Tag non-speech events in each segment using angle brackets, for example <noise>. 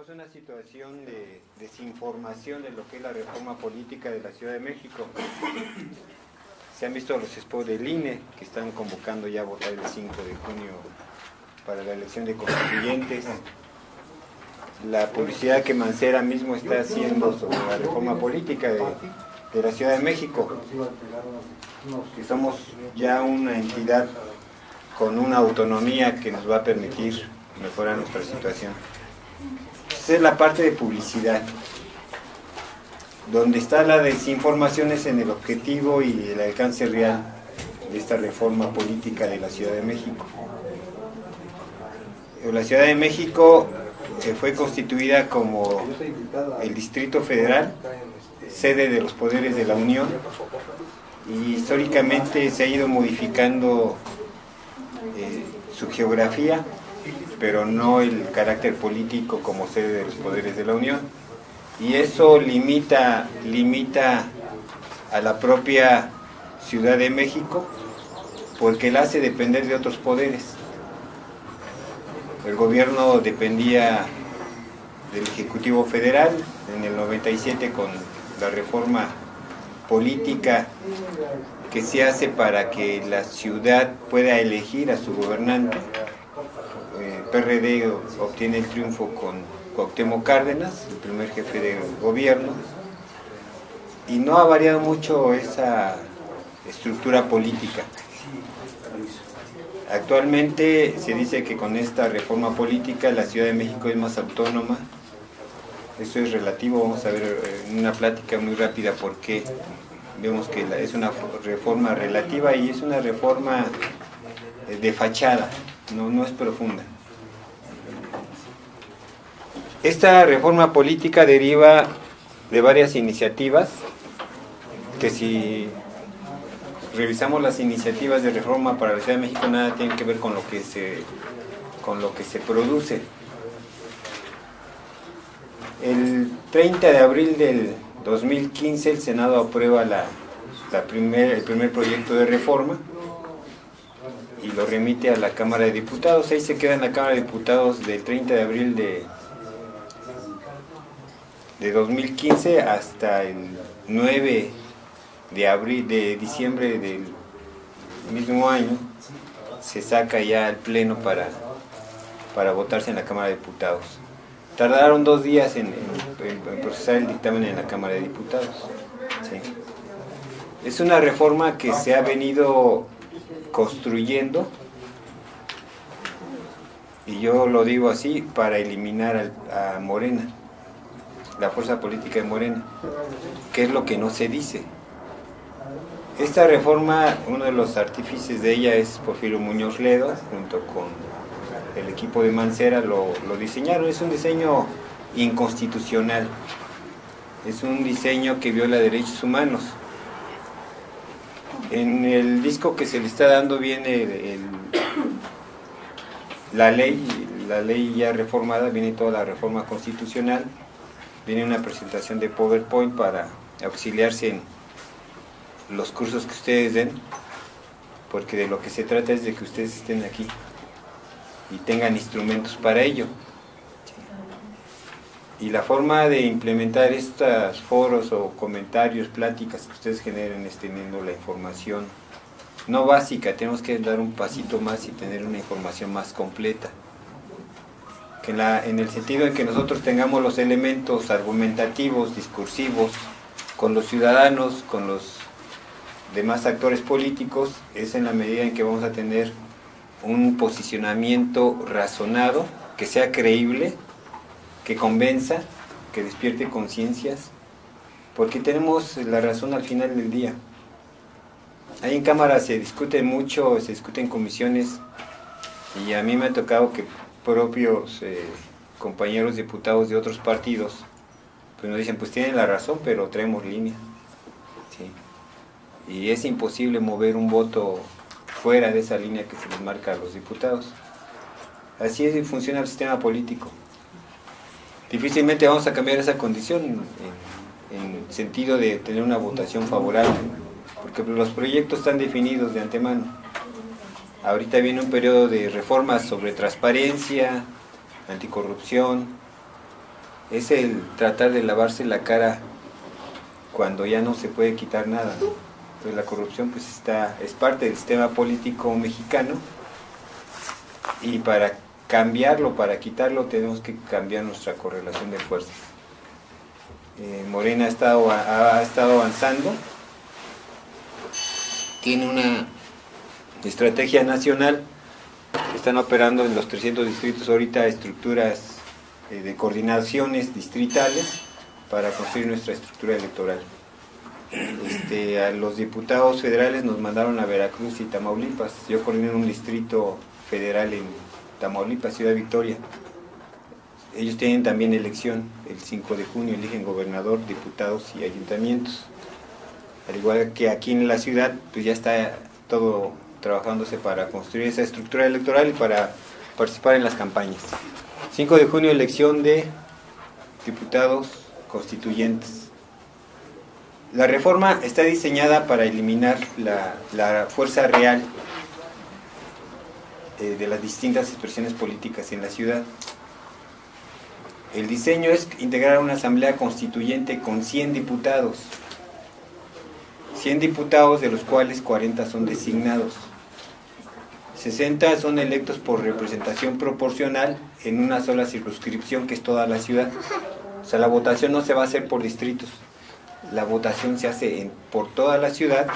Estamos en una situación de desinformación de lo que es la reforma política de la Ciudad de México. Se han visto los spots del INE que están convocando ya a votar el 5 de junio para la elección de constituyentes. La publicidad que Mancera mismo está haciendo sobre la reforma política de, de la Ciudad de México, que somos ya una entidad con una autonomía que nos va a permitir mejorar nuestra situación. Esa es la parte de publicidad. Donde está la desinformación es en el objetivo y el alcance real de esta reforma política de la Ciudad de México. La Ciudad de México se fue constituida como el Distrito Federal, sede de los poderes de la Unión, y históricamente se ha ido modificando eh, su geografía, pero no el carácter político como sede de los poderes de la Unión. Y eso limita, limita a la propia Ciudad de México porque la hace depender de otros poderes. El gobierno dependía del Ejecutivo Federal en el 97 con la reforma política que se hace para que la ciudad pueda elegir a su gobernante. PRD obtiene el triunfo con Cuauhtémoc Cárdenas, el primer jefe de gobierno, y no ha variado mucho esa estructura política. Actualmente se dice que con esta reforma política la Ciudad de México es más autónoma. Eso es relativo, vamos a ver eh, en una plática muy rápida por qué vemos que es una reforma relativa y es una reforma eh, de fachada, no, no es profunda. Esta reforma política deriva de varias iniciativas que si revisamos las iniciativas de reforma para la Ciudad de México nada tienen que ver con lo que se con lo que se produce. El 30 de abril del 2015 el Senado aprueba la, primer, el primer proyecto de reforma y lo remite a la Cámara de Diputados. Ahí se queda en la Cámara de Diputados del 30 de abril de, de 2015 hasta el 9 de abril, de diciembre del mismo año, se saca ya al pleno para, para votarse en la Cámara de Diputados. Tardaron dos días en, procesar el dictamen en la Cámara de Diputados. Es una reforma que se ha venido construyendo, y yo lo digo así, para eliminar a Morena, la fuerza política de Morena, que es lo que no se dice. Esta reforma, uno de los artífices de ella es Porfirio Muñoz Ledo, junto con el equipo de Mancera lo, diseñaron. Es un diseño inconstitucional. Es un diseño que viola derechos humanos. En el disco que se le está dando viene la ley, la ley ya reformada, viene toda la reforma constitucional, viene una presentación de PowerPoint para auxiliarse en los cursos que ustedes den, porque de lo que se trata es de que ustedes estén aquí y tengan instrumentos para ello. Y la forma de implementar estos foros o comentarios, pláticas que ustedes generen es teniendo la información no básica, tenemos que dar un pasito más y tener una información más completa. Que la, en el sentido en que nosotros tengamos los elementos argumentativos, discursivos, con los ciudadanos, con los demás actores políticos, es en la medida en que vamos a tener un posicionamiento razonado, que sea creíble, que convenza, que despierte conciencias, porque tenemos la razón al final del día. Ahí en Cámara se discute mucho, se discute en comisiones, y a mí me ha tocado que propios eh, compañeros diputados de otros partidos pues nos dicen, pues tienen la razón, pero traemos línea. Y es imposible mover un voto fuera de esa línea que se les marca a los diputados. Así es funciona el sistema político. Difícilmente vamos a cambiar esa condición en, en sentido de tener una votación favorable, porque los proyectos están definidos de antemano. Ahorita viene un periodo de reformas sobre transparencia, anticorrupción, es el tratar de lavarse la cara cuando ya no se puede quitar nada. Entonces la corrupción pues está, es parte del sistema político mexicano y para cambiarlo, para quitarlo, tenemos que cambiar nuestra correlación de fuerzas. Eh, Morena ha estado, ha estado avanzando, tiene una estrategia nacional, están operando en los 300 distritos ahorita estructuras eh, de coordinaciones distritales para construir nuestra estructura electoral. Este, a los diputados federales nos mandaron a Veracruz y Tamaulipas. Yo coordino un distrito federal en Tamaulipas, Ciudad Victoria. Ellos tienen también elección el 5 de junio, eligen gobernador, diputados y ayuntamientos. Al igual que aquí en la ciudad, pues ya está todo trabajándose para construir esa estructura electoral y para participar en las campañas. 5 de junio, elección de diputados constituyentes. La reforma está diseñada para eliminar la, fuerza real eh, de las distintas expresiones políticas en la ciudad. El diseño es integrar una asamblea constituyente con 100 diputados, 100 diputados de los cuales 40 son designados. 60 son electos por representación proporcional en una sola circunscripción que es toda la ciudad. O sea, la votación no se va a hacer por distritos, la votación se hace por toda la ciudad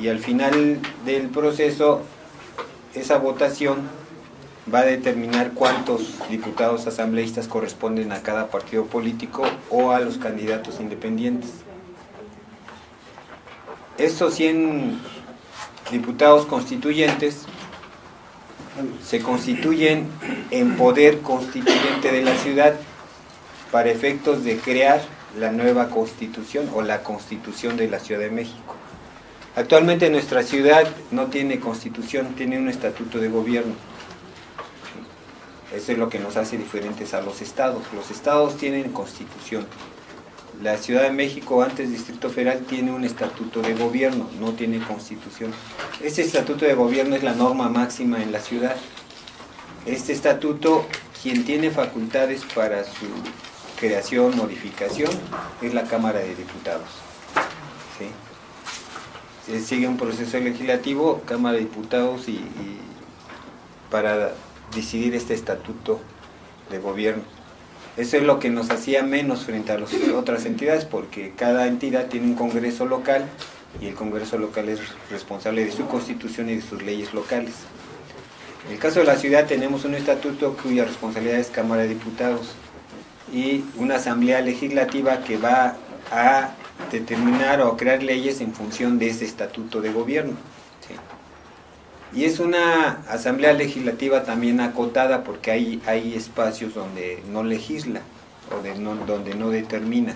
y al final del proceso esa votación va a determinar cuántos diputados asambleístas corresponden a cada partido político o a los candidatos independientes. Estos 100 diputados constituyentes se constituyen en poder constituyente de la ciudad para efectos de crear la nueva constitución o la constitución de la Ciudad de México. Actualmente nuestra ciudad no tiene constitución, tiene un estatuto de gobierno. Eso es lo que nos hace diferentes a los estados. Los estados tienen constitución. La Ciudad de México, antes Distrito Federal, tiene un estatuto de gobierno, no tiene constitución. Este estatuto de gobierno es la norma máxima en la ciudad. Este estatuto, quien tiene facultades para su creación, modificación, es la Cámara de Diputados. Se sigue un proceso legislativo, Cámara de Diputados, y para decidir este estatuto de gobierno. Eso es lo que nos hacía menos frente a las otras entidades, porque cada entidad tiene un congreso local y el congreso local es responsable de su constitución y de sus leyes locales. En el caso de la ciudad tenemos un estatuto cuya responsabilidad es Cámara de Diputados y una asamblea legislativa que va a determinar o crear leyes en función de ese estatuto de gobierno. Y es una asamblea legislativa también acotada porque hay, hay espacios donde no legisla o de donde no determina.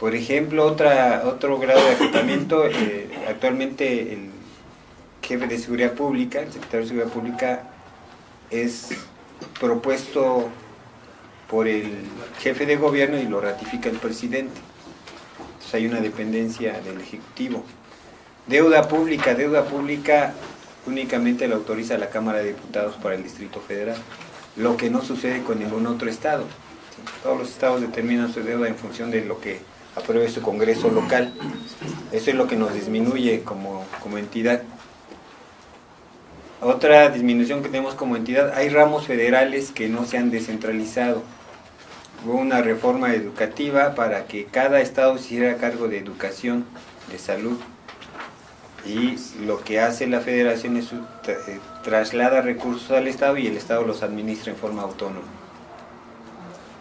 Por ejemplo, otra, otro grado de acotamiento, eh, actualmente el jefe de seguridad pública, el secretario de seguridad pública, es propuesto por el jefe de gobierno y lo ratifica el presidente. Entonces hay una dependencia del Ejecutivo. Deuda pública, deuda pública únicamente la autoriza la Cámara de Diputados para el Distrito Federal, lo que no sucede con ningún otro estado. Todos los estados determinan su deuda en función de lo que apruebe su Congreso local. Eso es lo que nos disminuye como, entidad. Otra disminución que tenemos como entidad, hay ramos federales que no se han descentralizado. Hubo una reforma educativa para que cada estado se hiciera cargo de educación, de salud, y lo que hace la federación es eh, traslada recursos al Estado y el Estado los administra en forma autónoma.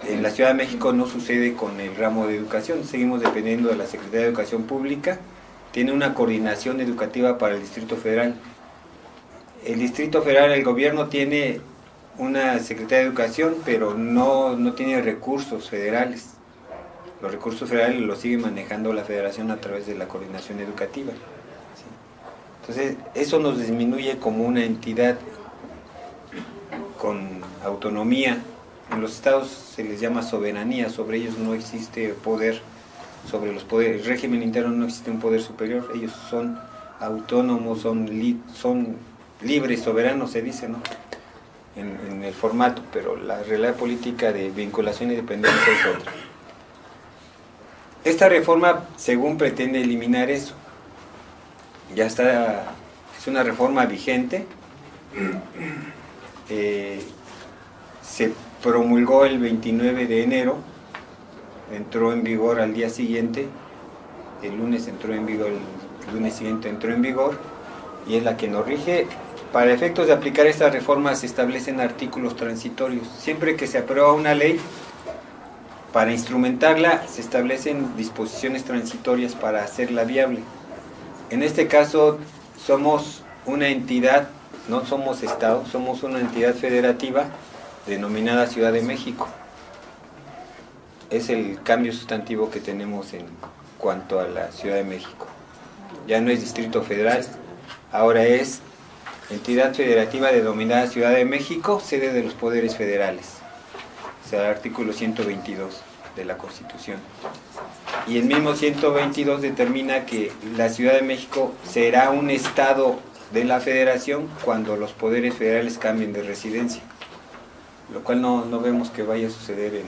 En la Ciudad de México no sucede con el ramo de educación, seguimos dependiendo de la Secretaría de Educación Pública, tiene una coordinación educativa para el Distrito Federal. El Distrito Federal, el gobierno tiene una Secretaría de Educación, pero no, no tiene recursos federales. Los recursos federales los sigue manejando la federación a través de la coordinación educativa. Entonces, eso nos disminuye como una entidad con autonomía. En los estados se les llama soberanía, sobre ellos no existe poder, sobre los poderes, el régimen interno no existe un poder superior, ellos son autónomos, son, libres, soberanos se dice, ¿no? en, el formato, pero la realidad política de vinculación y dependencia es otra. Esta reforma, según pretende eliminar eso, ya está, es una reforma vigente, eh, se promulgó el 29 de enero, entró en vigor al día siguiente, el lunes entró en vigor, el lunes siguiente entró en vigor, y es la que nos rige para efectos de aplicar esta reforma se establecen artículos transitorios. Siempre que se aprueba una ley, para instrumentarla se establecen disposiciones transitorias para hacerla viable. En este caso somos una entidad, no somos Estado, somos una entidad federativa denominada Ciudad de México. Es el cambio sustantivo que tenemos en cuanto a la Ciudad de México. Ya no es Distrito Federal, ahora es entidad federativa denominada Ciudad de México, sede de los poderes federales. O sea, el artículo 122 de la Constitución. Y el mismo 122 determina que la Ciudad de México será un estado de la federación cuando los poderes federales cambien de residencia. Lo cual no, no vemos que vaya a suceder en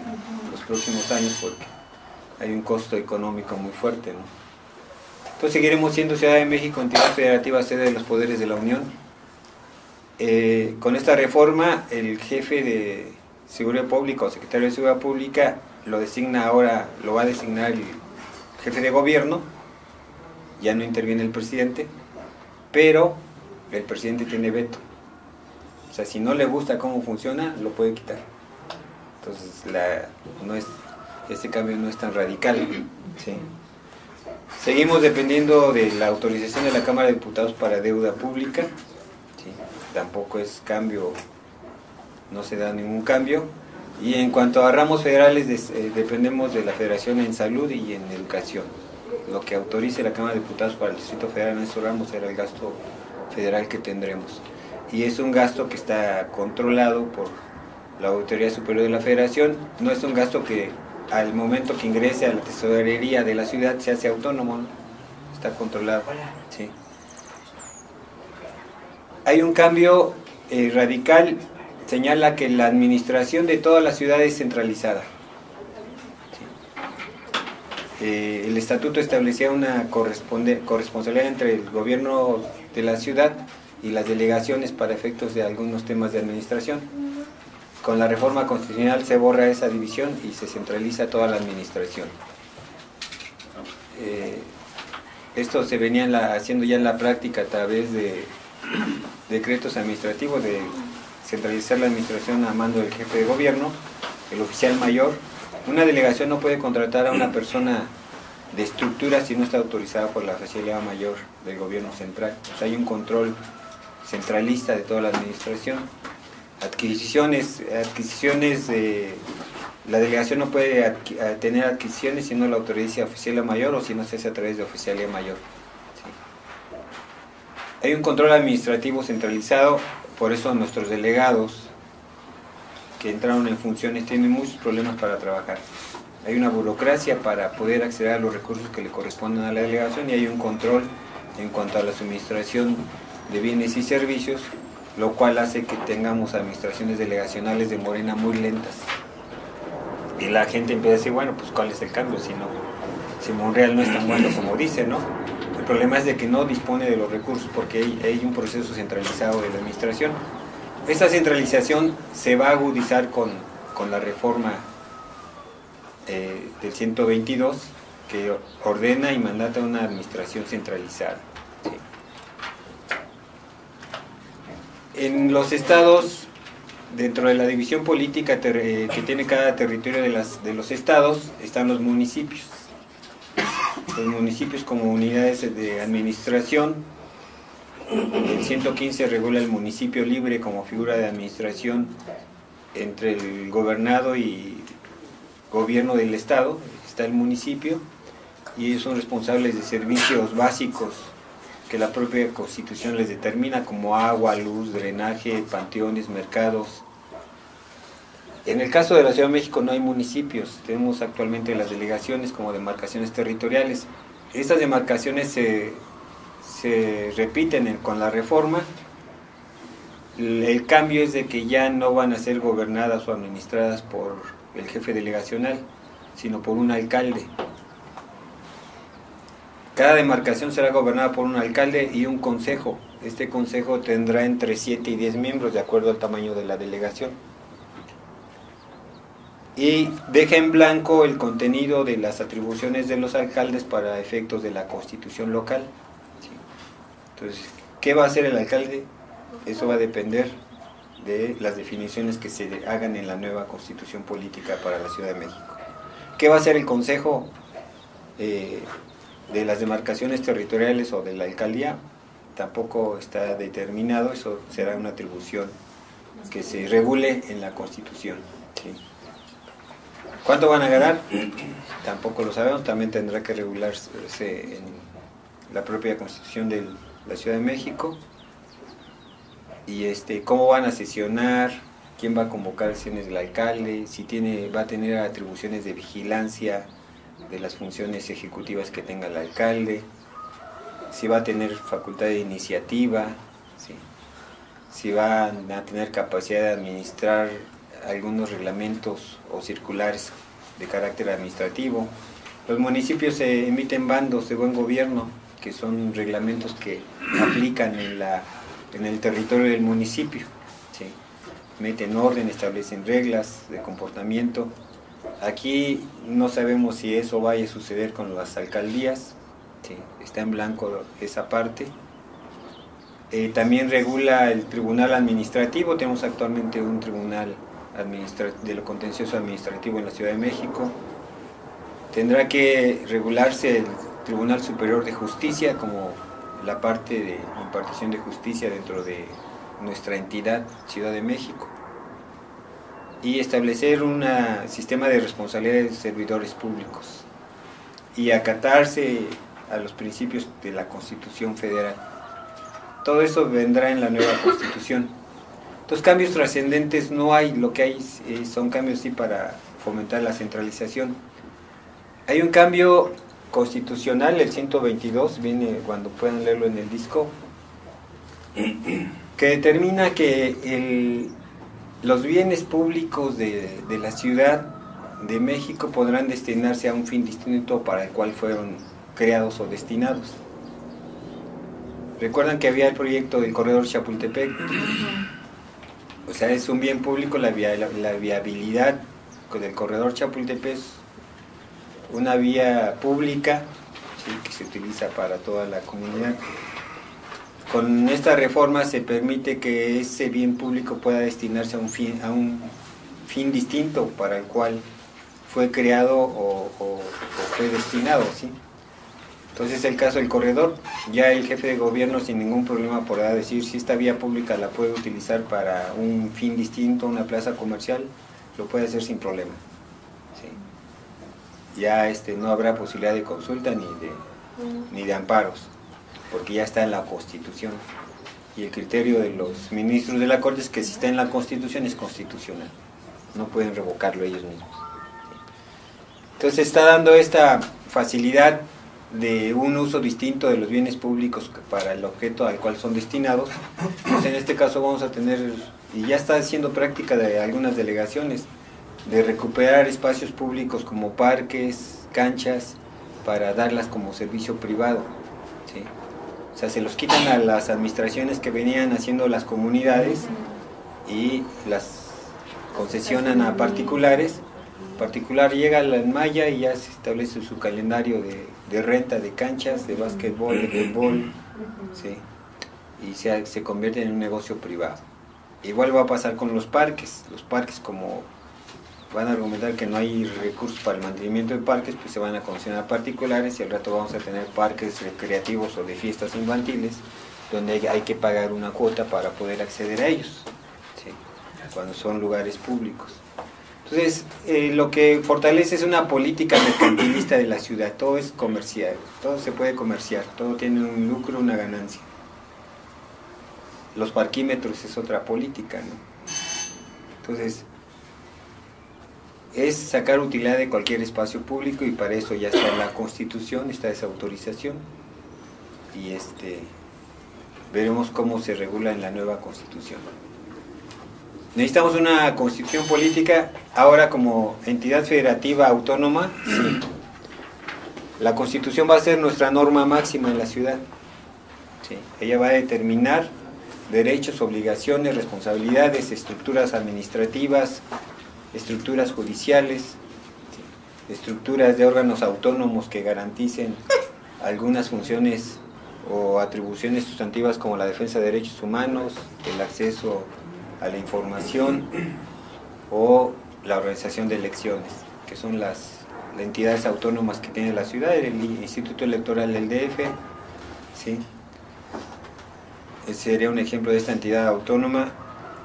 los próximos años porque hay un costo económico muy fuerte. ¿no? Entonces seguiremos siendo Ciudad de México entidad federativa sede de los poderes de la Unión eh, con esta reforma, el jefe de Seguridad Pública o secretario de Seguridad Pública lo designa ahora, lo va a designar el jefe de gobierno, ya no interviene el presidente, pero el presidente tiene veto. O sea, si no le gusta cómo funciona, lo puede quitar. Entonces, no es, este cambio no es tan radical. Seguimos dependiendo de la autorización de la Cámara de Diputados para deuda pública tampoco es cambio, no se da ningún cambio. Y en cuanto a ramos federales, eh, dependemos de la Federación en Salud y en Educación. Lo que autorice la Cámara de Diputados para el Distrito Federal en esos ramos será el gasto federal que tendremos. Y es un gasto que está controlado por la Autoridad Superior de la Federación. No es un gasto que al momento que ingrese a la tesorería de la ciudad se hace autónomo, está controlado. Sí hay un cambio eh, radical, señala que la administración de toda la ciudad es centralizada. Eh, el estatuto establecía una corresponsabilidad entre el gobierno de la ciudad y las delegaciones para efectos de algunos temas de administración. Con la reforma constitucional se borra esa división y se centraliza toda la administración. Eh, esto se venía haciendo ya en la práctica a través de <clears throat> decretos administrativos de centralizar la administración a mando del jefe de gobierno, el oficial mayor. Una delegación no puede contratar a una persona de estructura si no está autorizada por la oficialidad mayor del gobierno central. hay un control centralista de toda la administración. Adquisiciones, adquisiciones de... La delegación no puede tener adquisiciones si no la autoriza oficialía mayor o si no se hace a través de oficialía mayor. Hay un control administrativo centralizado, por eso nuestros delegados que entraron en funciones tienen muchos problemas para trabajar. Hay una burocracia para poder acceder a los recursos que le corresponden a la delegación y hay un control en cuanto a la suministración de bienes y servicios, lo cual hace que tengamos administraciones delegacionales de Morena muy lentas. Y la gente empieza a decir, bueno, pues ¿cuál es el cambio? Si, no, si Monreal no es tan bueno como dice, ¿no? Problema es de que no dispone de los recursos porque hay, un proceso centralizado de la administración. Esta centralización se va a agudizar con, la reforma eh, del 122 que ordena y mandata una administración centralizada. En los estados, dentro de la división política eh, que tiene cada territorio de, las, de los estados, están los municipios los municipios como unidades de administración. El 115 regula el municipio libre como figura de administración entre el gobernado y gobierno del estado, está el municipio, y ellos son responsables de servicios básicos que la propia constitución les determina como agua, luz, drenaje, panteones, mercados, en el caso de la Ciudad de México no hay municipios, tenemos actualmente las delegaciones como demarcaciones territoriales. Estas demarcaciones se, repiten con la reforma el cambio es de que ya no van a ser gobernadas o administradas por el jefe delegacional, sino por un alcalde. Cada demarcación será gobernada por un alcalde y un consejo. Este consejo tendrá entre 7 y 10 miembros de acuerdo al tamaño de la delegación. Y deja en blanco el contenido de las atribuciones de los alcaldes para efectos de la constitución local. Entonces, ¿qué va a hacer el alcalde? Eso va a depender de las definiciones que se hagan en la nueva constitución política para la Ciudad de México. ¿Qué va a hacer el Consejo eh, de las demarcaciones territoriales o de la alcaldía? Tampoco está determinado, eso será una atribución que se regule en la constitución. ¿Cuánto van a ganar? Tampoco lo sabemos, también tendrá que regularse en la propia constitución de la Ciudad de México. Y este, cómo van a sesionar, quién va a convocar sesiones del alcalde, si tiene, va a tener atribuciones de vigilancia de las funciones ejecutivas que tenga el alcalde, si va a tener facultad de iniciativa, si van a tener capacidad de administrar algunos reglamentos o circulares de carácter administrativo. Los municipios emiten bandos de buen gobierno, que son reglamentos que <clears throat> aplican en la en el territorio del municipio. Meten orden, establecen reglas de comportamiento. Aquí no sabemos si eso vaya a suceder con las alcaldías, está en blanco esa parte. Eh, también regula el tribunal administrativo, tenemos actualmente un tribunal de lo contencioso administrativo en la Ciudad de México. Tendrá que regularse el Tribunal Superior de Justicia como la parte de impartición de justicia dentro de nuestra entidad Ciudad de México y establecer un sistema de responsabilidades de servidores públicos y acatarse a los principios de la Constitución Federal. Todo eso vendrá en la nueva Constitución. Entonces cambios trascendentes no hay, lo que hay eh, son cambios sí para fomentar la centralización. Hay un cambio constitucional, el 122, viene cuando puedan leerlo en el disco, que determina que los bienes públicos de, de, la Ciudad de México podrán destinarse a un fin distinto para el cual fueron creados o destinados. Recuerdan que había el proyecto del corredor Chapultepec. O sea, es un bien público la, la, la viabilidad del corredor Chapultepec una vía pública que se utiliza para toda la comunidad. Con esta reforma se permite que ese bien público pueda destinarse a un fin, a un fin distinto para el cual fue creado o, fue destinado. ¿sí? Entonces el caso del corredor, ya el jefe de gobierno sin ningún problema podrá decir si esta vía pública la puede utilizar para un fin distinto, una plaza comercial, lo puede hacer sin problema ya este, no habrá posibilidad de consulta ni de, ni de amparos, porque ya está en la Constitución. Y el criterio de los ministros de la Corte es que si está en la Constitución es constitucional, no pueden revocarlo ellos mismos. Entonces está dando esta facilidad de un uso distinto de los bienes públicos para el objeto al cual son destinados. Pues en este caso vamos a tener, y ya está haciendo práctica de algunas delegaciones, de recuperar espacios públicos como parques, canchas, para darlas como servicio privado. O sea, se los quitan a las administraciones que venían haciendo las comunidades y las concesionan a particulares. particular llega a la Maya y ya se establece su calendario de, renta de canchas, de básquetbol, de fútbol, y se, se convierte en un negocio privado. Igual va a pasar con los parques. Los parques como van a argumentar que no hay recursos para el mantenimiento de parques, pues se van a concesionar particulares y al rato vamos a tener parques recreativos o de fiestas infantiles donde hay que pagar una cuota para poder acceder a ellos, cuando son lugares públicos. Entonces, eh, lo que fortalece es una política mercantilista de la ciudad, todo es comercial, todo se puede comerciar, todo tiene un lucro, una ganancia. Los parquímetros es otra política, ¿no? Entonces, es sacar utilidad de cualquier espacio público y para eso ya está la constitución, está esa autorización y este veremos cómo se regula en la nueva constitución. Necesitamos una constitución política ahora como entidad federativa autónoma, sí. La constitución va a ser nuestra norma máxima en la ciudad. Sí. Ella va a determinar derechos, obligaciones, responsabilidades, estructuras administrativas, estructuras judiciales, estructuras de órganos autónomos que garanticen algunas funciones o atribuciones sustantivas como la defensa de derechos humanos, el acceso a la información o la organización de elecciones, que son las, entidades autónomas que tiene la ciudad, el Instituto Electoral del DF, ¿sí? Ese sería un ejemplo de esta entidad autónoma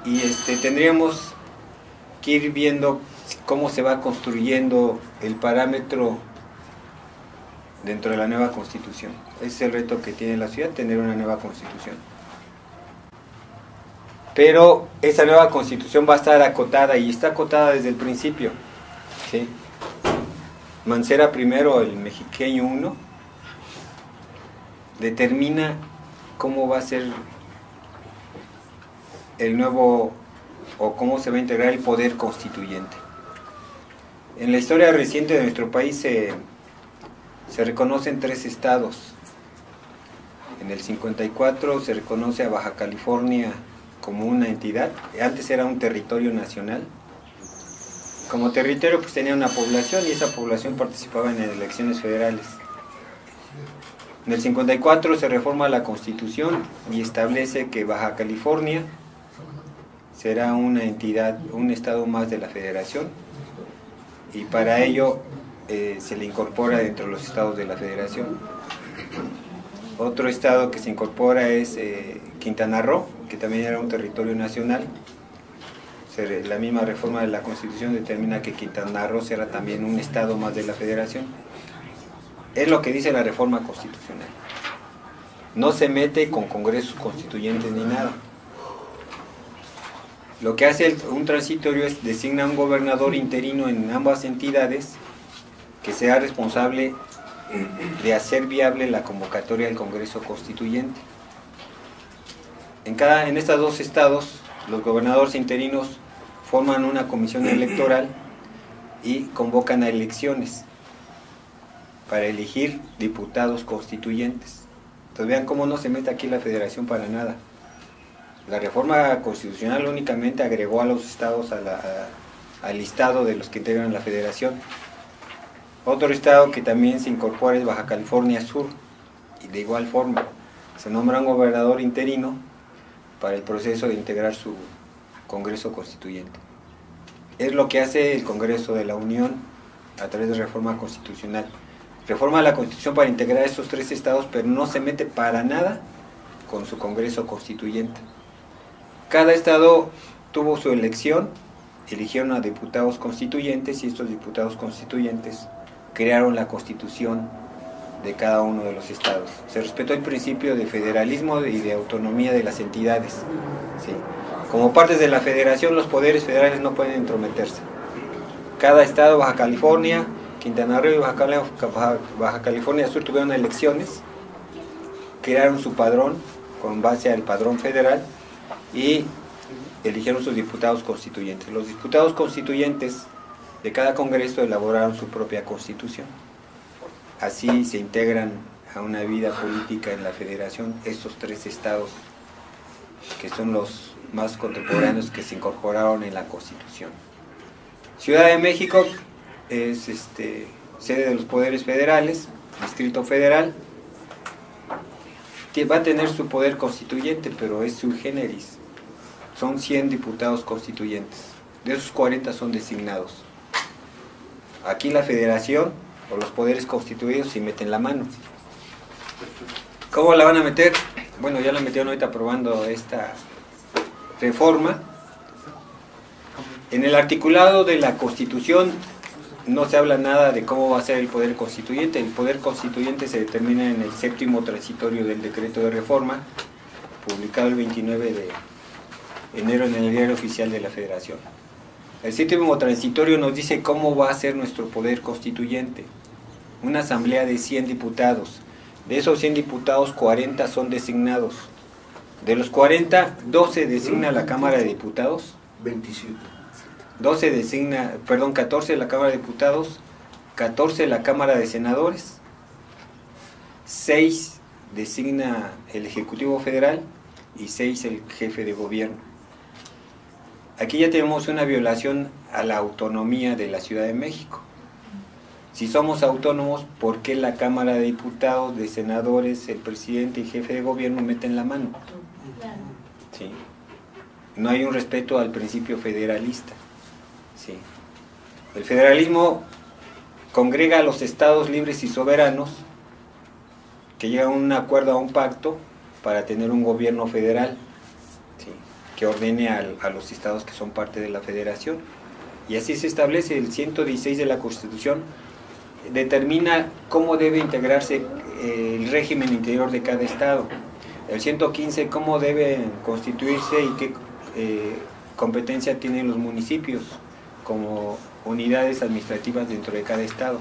y este, tendríamos que ir viendo cómo se va construyendo el parámetro dentro de la nueva constitución. Ese es el reto que tiene la ciudad, tener una nueva constitución. Pero esa nueva constitución va a estar acotada y está acotada desde el principio. ¿sí? Mancera primero, el mexiqueño 1, determina cómo va a ser el nuevo o cómo se va a integrar el poder constituyente. En la historia reciente de nuestro país se, se reconocen tres estados. En el 54 se reconoce a Baja California como una entidad, antes era un territorio nacional. Como territorio pues tenía una población y esa población participaba en elecciones federales. En el 54 se reforma la constitución y establece que Baja California será una entidad, un estado más de la federación y para ello eh, se le incorpora dentro de los estados de la federación. Otro estado que se incorpora es eh, Quintana Roo, que también era un territorio nacional. La misma reforma de la Constitución determina que Quintana Roo será también un estado más de la federación. Es lo que dice la reforma constitucional. No se mete con congresos constituyentes ni nada. Lo que hace un transitorio es designar un gobernador interino en ambas entidades que sea responsable de hacer viable la convocatoria del Congreso Constituyente. En, cada, en estos dos estados, los gobernadores interinos forman una comisión electoral y convocan a elecciones para elegir diputados constituyentes. Entonces vean cómo no se mete aquí la federación para nada. La reforma constitucional únicamente agregó a los estados al listado de los que integran la federación. Otro estado que también se incorpora es Baja California Sur, y de igual forma se nombra un gobernador interino para el proceso de integrar su Congreso Constituyente. Es lo que hace el Congreso de la Unión a través de reforma constitucional. Reforma la Constitución para integrar estos tres estados, pero no se mete para nada con su Congreso Constituyente. Cada estado tuvo su elección, eligieron a diputados constituyentes y estos diputados constituyentes crearon la constitución de cada uno de los estados. Se respetó el principio de federalismo y de autonomía de las entidades. Como partes de la federación, los poderes federales no pueden entrometerse. Cada estado, Baja California, Quintana Roo y Baja, Baja California Sur tuvieron elecciones, crearon su padrón con base al padrón federal y eligieron sus diputados constituyentes. Los diputados constituyentes de cada congreso elaboraron su propia constitución. Así se integran a una vida política en la federación estos tres estados que son los más contemporáneos que se incorporaron en la constitución. Ciudad de México es este, sede de los poderes federales, Distrito Federal, va a tener su poder constituyente, pero es sui generis son 100 diputados constituyentes. De esos 40 son designados. Aquí la federación o los poderes constituidos sí meten la mano. ¿Cómo la van a meter? Bueno, ya la metieron ahorita aprobando esta reforma. En el articulado de la Constitución no se habla nada de cómo va a ser el poder constituyente. El poder constituyente se determina en el séptimo transitorio del decreto de reforma, publicado el 29 de enero en el diario oficial de la Federación. El séptimo transitorio nos dice cómo va a ser nuestro poder constituyente. Una asamblea de 100 diputados. De esos 100 diputados, 40 son designados. De los 40, 12 designa la Cámara de Diputados. 27. 12 designa, perdón, 14 la Cámara de Diputados, 14 la Cámara de Senadores, 6 designa el Ejecutivo Federal y 6 el jefe de gobierno. Aquí ya tenemos una violación a la autonomía de la Ciudad de México. Si somos autónomos, ¿por qué la Cámara de Diputados, de Senadores, el presidente y jefe de gobierno meten la mano? No hay un respeto al principio federalista. El federalismo congrega a los estados libres y soberanos que llegan a un acuerdo, a un pacto, para tener un gobierno federal que ordene al- a, los estados que son parte de la federación. Y así se establece el 116 de la Constitución, determina cómo debe integrarse eh, el régimen interior de cada estado. El 115 cómo debe constituirse y qué eh, competencia tienen los municipios como unidades administrativas dentro de cada estado.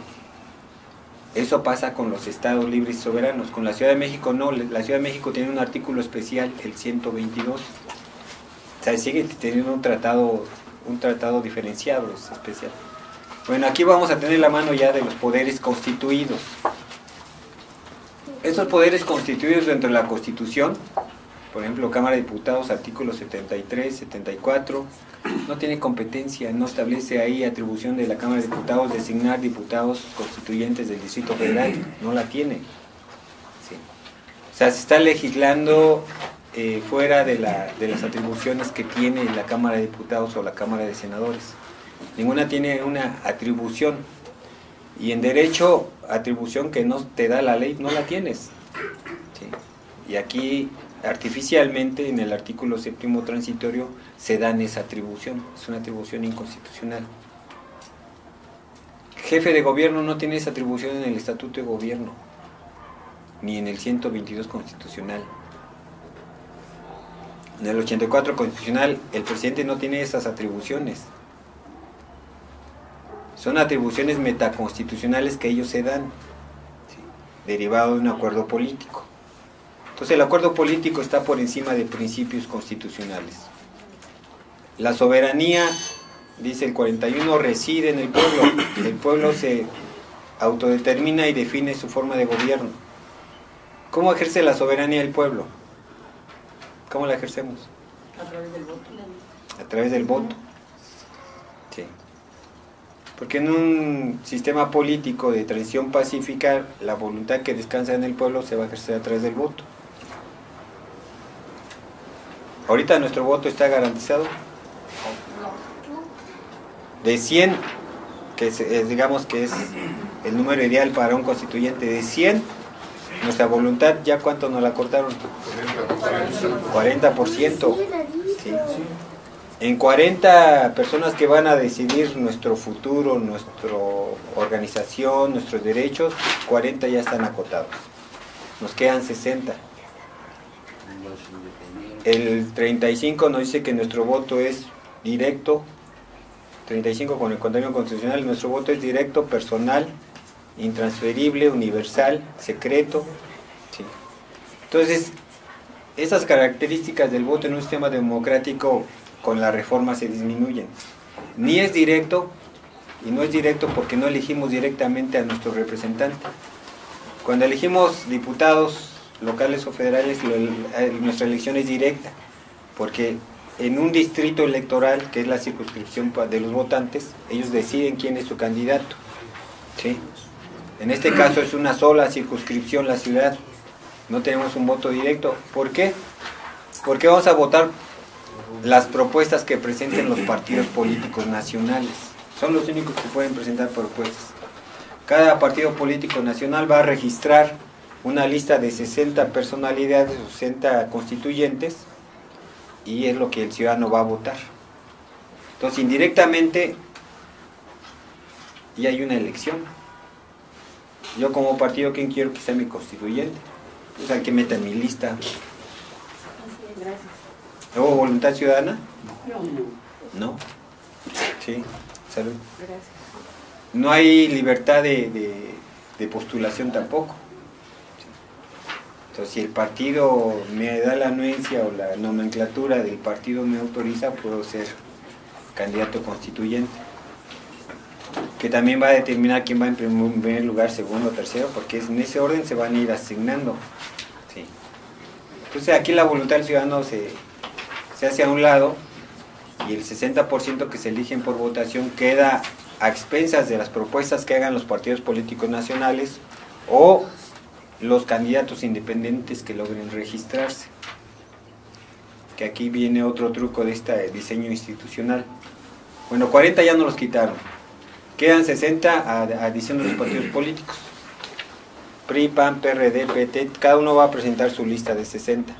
Eso pasa con los estados libres y soberanos. Con la Ciudad de México no. La Ciudad de México tiene un artículo especial, el 122. O sea, sigue teniendo un tratado, un tratado diferenciado, es especial. Bueno, aquí vamos a tener la mano ya de los poderes constituidos. Estos poderes constituidos dentro de la Constitución, por ejemplo, Cámara de Diputados, artículos 73, 74, no tiene competencia, no establece ahí atribución de la Cámara de Diputados designar diputados constituyentes del Distrito Federal, no la tiene. O sea, se está legislando eh, fuera de, la- de las atribuciones que tiene la Cámara de Diputados o la Cámara de Senadores. Ninguna tiene una atribución. Y en derecho, atribución que no te da la ley, no la tienes. Y aquí, artificialmente, en el artículo séptimo transitorio, se dan esa atribución. Es una atribución inconstitucional. Jefe de gobierno no tiene esa atribución en el estatuto de gobierno, ni en el 122 constitucional. En el 84 constitucional, el presidente no tiene esas atribuciones. Son atribuciones metaconstitucionales que ellos se dan, ¿sí? derivado de un acuerdo político. Entonces el acuerdo político está por encima de principios constitucionales. La soberanía, dice el 41, reside en el pueblo. El pueblo se autodetermina y define su forma de gobierno. ¿Cómo ejerce la soberanía el pueblo? ¿Cómo la ejercemos? A través del voto. A través del voto. Porque en un sistema político de transición pacífica, la voluntad que descansa en el pueblo se va a ejercer a través del voto. Ahorita nuestro voto está garantizado. De 100, que es, es, digamos que es el número ideal para un constituyente, de 100, nuestra voluntad, ¿ya cuánto nos la cortaron? 40%. Sí. En 40 personas que van a decidir nuestro futuro, nuestra organización, nuestros derechos, 40 ya están acotados. Nos quedan 60. El 35 nos dice que nuestro voto es directo, 35 con el contenido constitucional, nuestro voto es directo, personal, intransferible, universal, secreto. Entonces, esas características del voto en un sistema democrático con la reforma se disminuyen. Ni es directo, y no es directo porque no elegimos directamente a nuestro representante. Cuando elegimos diputados locales o federales, nuestra elección es directa, porque en un distrito electoral, que es la circunscripción de los votantes, ellos deciden quién es su candidato. ¿sí? En este caso es una sola circunscripción la ciudad, no tenemos un voto directo. ¿Por qué? Porque vamos a votar las propuestas que presenten los partidos políticos nacionales. Son los únicos que pueden presentar propuestas. Cada partido político nacional va a registrar una lista de 60 personalidades, 60 constituyentes, y es lo que el ciudadano va a votar. Entonces, indirectamente, ya hay una elección. Yo como partido, ¿quién quiero que sea mi constituyente? Pues al que meta en mi lista. Gracias. ¿Hubo voluntad ciudadana? No. Sí, salud. Gracias. No hay libertad de, de- de postulación tampoco. Entonces, si el partido me da la anuencia o la nomenclatura del partido me autoriza, puedo ser candidato constituyente. Que también va a determinar quién va en primer lugar, segundo, tercero, porque en ese orden se van a ir asignando. Sí. Entonces, aquí la voluntad del ciudadano se, se hace a un lado y el 60% que se eligen por votación queda a expensas de las propuestas que hagan los partidos políticos nacionales o los candidatos independientes que logren registrarse. Que aquí viene otro truco de este diseño institucional. Bueno, 40 ya no los quitaron. Quedan 60 a, adición de los partidos <clears throat> políticos. PRI, PAN, PRD, PT, cada uno va a presentar su lista de 60.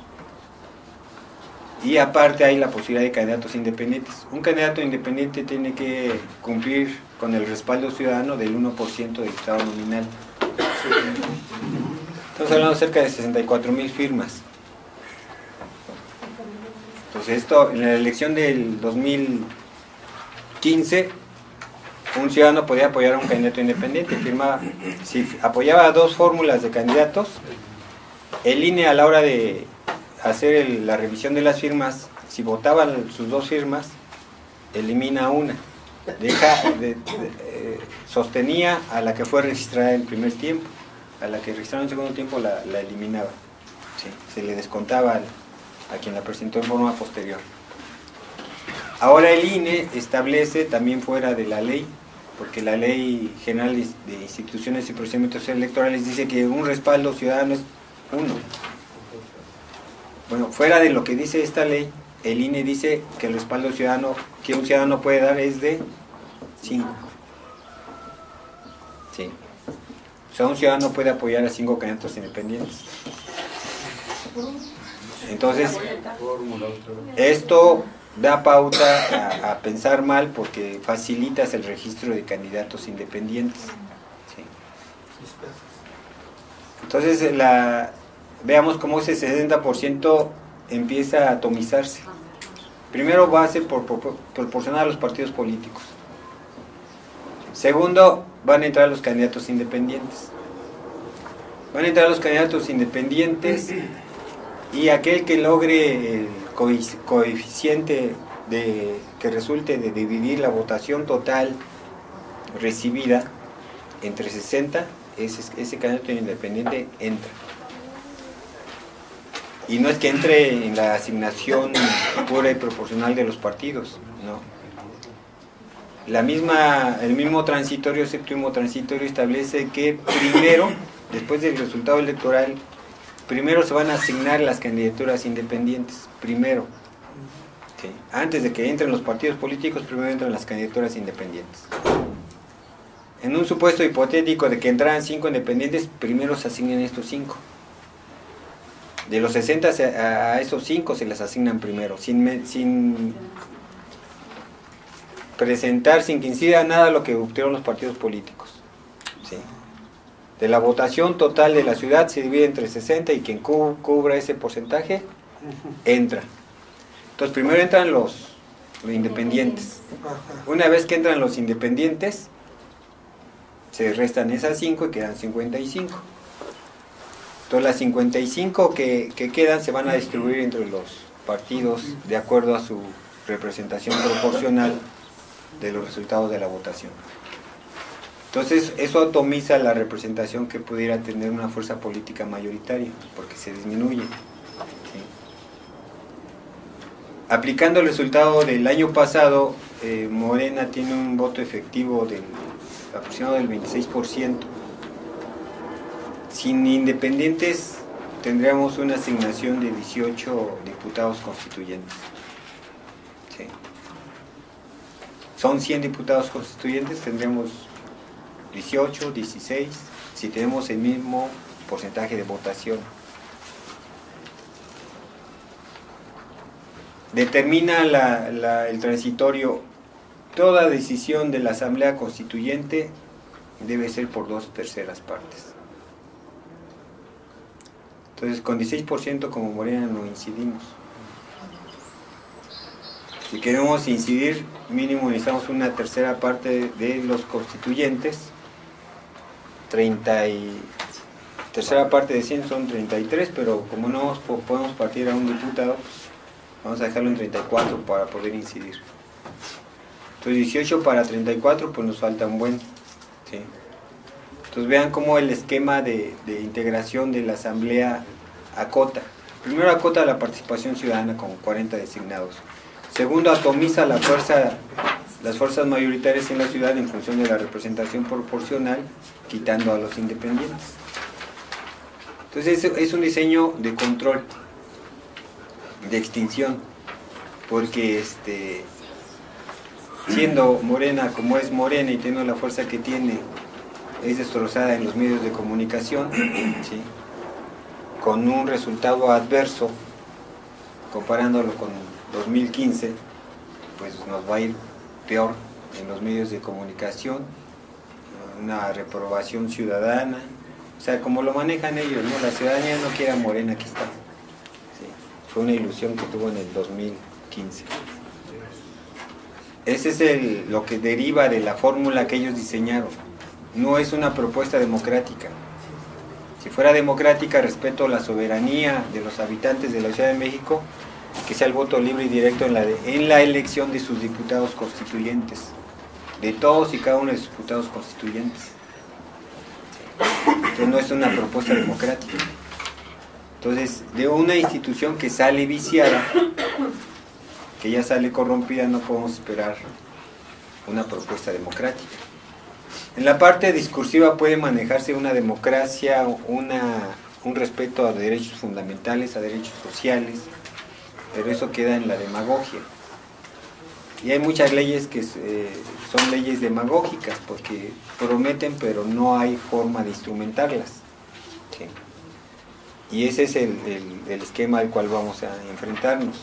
Y aparte hay la posibilidad de candidatos independientes. Un candidato independiente tiene que cumplir con el respaldo ciudadano del 1% del estado nominal. Estamos hablando de cerca de 64 mil firmas. Entonces esto, en la elección del 2015, un ciudadano podía apoyar a un candidato independiente, firmaba, si apoyaba dos fórmulas de candidatos, el INE a la hora de hacer la revisión de las firmas, si votaban sus dos firmas, elimina una. Deja, de, eh, sostenía a la que fue registrada en primer tiempo a la que registraron en segundo tiempo la, eliminaba. se le descontaba a quien la presentó en forma posterior. Ahora el INE establece también fuera de la ley, porque la ley general de instituciones y procedimientos electorales dice que un respaldo ciudadano es uno. Bueno, fuera de lo que dice esta ley, el INE dice que el respaldo ciudadano que un ciudadano puede dar es de cinco. Sí. O sea, un ciudadano puede apoyar a cinco candidatos independientes. Entonces, esto da pauta a, pensar mal porque facilitas el registro de candidatos independientes. Entonces, la, veamos cómo ese 60% empieza a atomizarse. Primero va a ser por, proporcional a los partidos políticos. Segundo, van a entrar los candidatos independientes. Van a entrar los candidatos independientes y aquel que logre el coeficiente de, que resulte de dividir la votación total recibida entre 60, ese, ese candidato independiente entra. Y no es que entre en la asignación pura y proporcional de los partidos, no la misma, el mismo transitorio, séptimo transitorio establece que primero, después del resultado electoral, primero se van a asignar las candidaturas independientes, primero. Antes de que entren los partidos políticos, primero entran las candidaturas independientes. En un supuesto hipotético de que entraran cinco independientes, primero se asignan estos cinco. De los 60 a esos cinco se les asignan primero, sin, sin presentar sin que incida nada lo que obtuvieron los partidos políticos. De la votación total de la ciudad se divide entre 60 y quien cubra ese porcentaje entra. Entonces primero entran los, independientes. Una vez que entran los independientes, se restan esas 5 y quedan 55. Entonces las 55 que, que quedan se van a distribuir entre los partidos de acuerdo a su representación proporcional de los resultados de la votación. Entonces, eso atomiza la representación que pudiera tener una fuerza política mayoritaria, porque se disminuye. Aplicando el resultado del año pasado, eh, Morena tiene un voto efectivo del aproximado del 26%. Sin independientes tendríamos una asignación de 18 diputados constituyentes. son 100 diputados constituyentes, tendremos 18, 16, si tenemos el mismo porcentaje de votación. Determina el transitorio, toda decisión de la Asamblea Constituyente debe ser por dos terceras partes. Entonces, con 16% como Morena no incidimos. Si queremos incidir, mínimo necesitamos una tercera parte de los constituyentes, 30 y tercera parte de 100 son 33, pero como no podemos partir a un diputado, vamos a dejarlo en 34 para poder incidir. Entonces 18 para 34, pues nos falta un buen. ¿sí? Entonces vean cómo el esquema de, integración de la asamblea acota. Primero acota la participación ciudadana con 40 designados. Segundo, atomiza las fuerzas mayoritarias en la ciudad en función de la representación proporcional, quitando a los independientes. Entonces es un diseño de control, de extinción, porque este, siendo morena como es morena y teniendo la fuerza que tiene, es destrozada en los medios de comunicación, <clears throat> con un resultado adverso, comparándolo con 2015, pues nos va a ir peor en los medios de comunicación, una reprobación ciudadana, o sea, como lo manejan ellos, ¿no? La ciudadanía no quiere a Morena, aquí está. Fue una ilusión que tuvo en el 2015. Ese es el, lo que deriva de la fórmula que ellos diseñaron. No es una propuesta democrática. Si fuera democrática, respeto la soberanía de los habitantes de la Ciudad de México, que sea el voto libre y directo en la, en la elección de sus diputados constituyentes, de todos y cada uno de sus diputados constituyentes que no es una propuesta democrática. Entonces, de una institución que sale viciada, que ya sale corrompida, no podemos esperar una propuesta democrática. En la parte discursiva puede manejarse una democracia, una, un respeto a derechos fundamentales, a derechos sociales, pero eso queda en la demagogia. Y hay muchas leyes que eh, son leyes demagógicas porque prometen pero no hay forma de instrumentarlas. Y ese es el, esquema al cual vamos a enfrentarnos.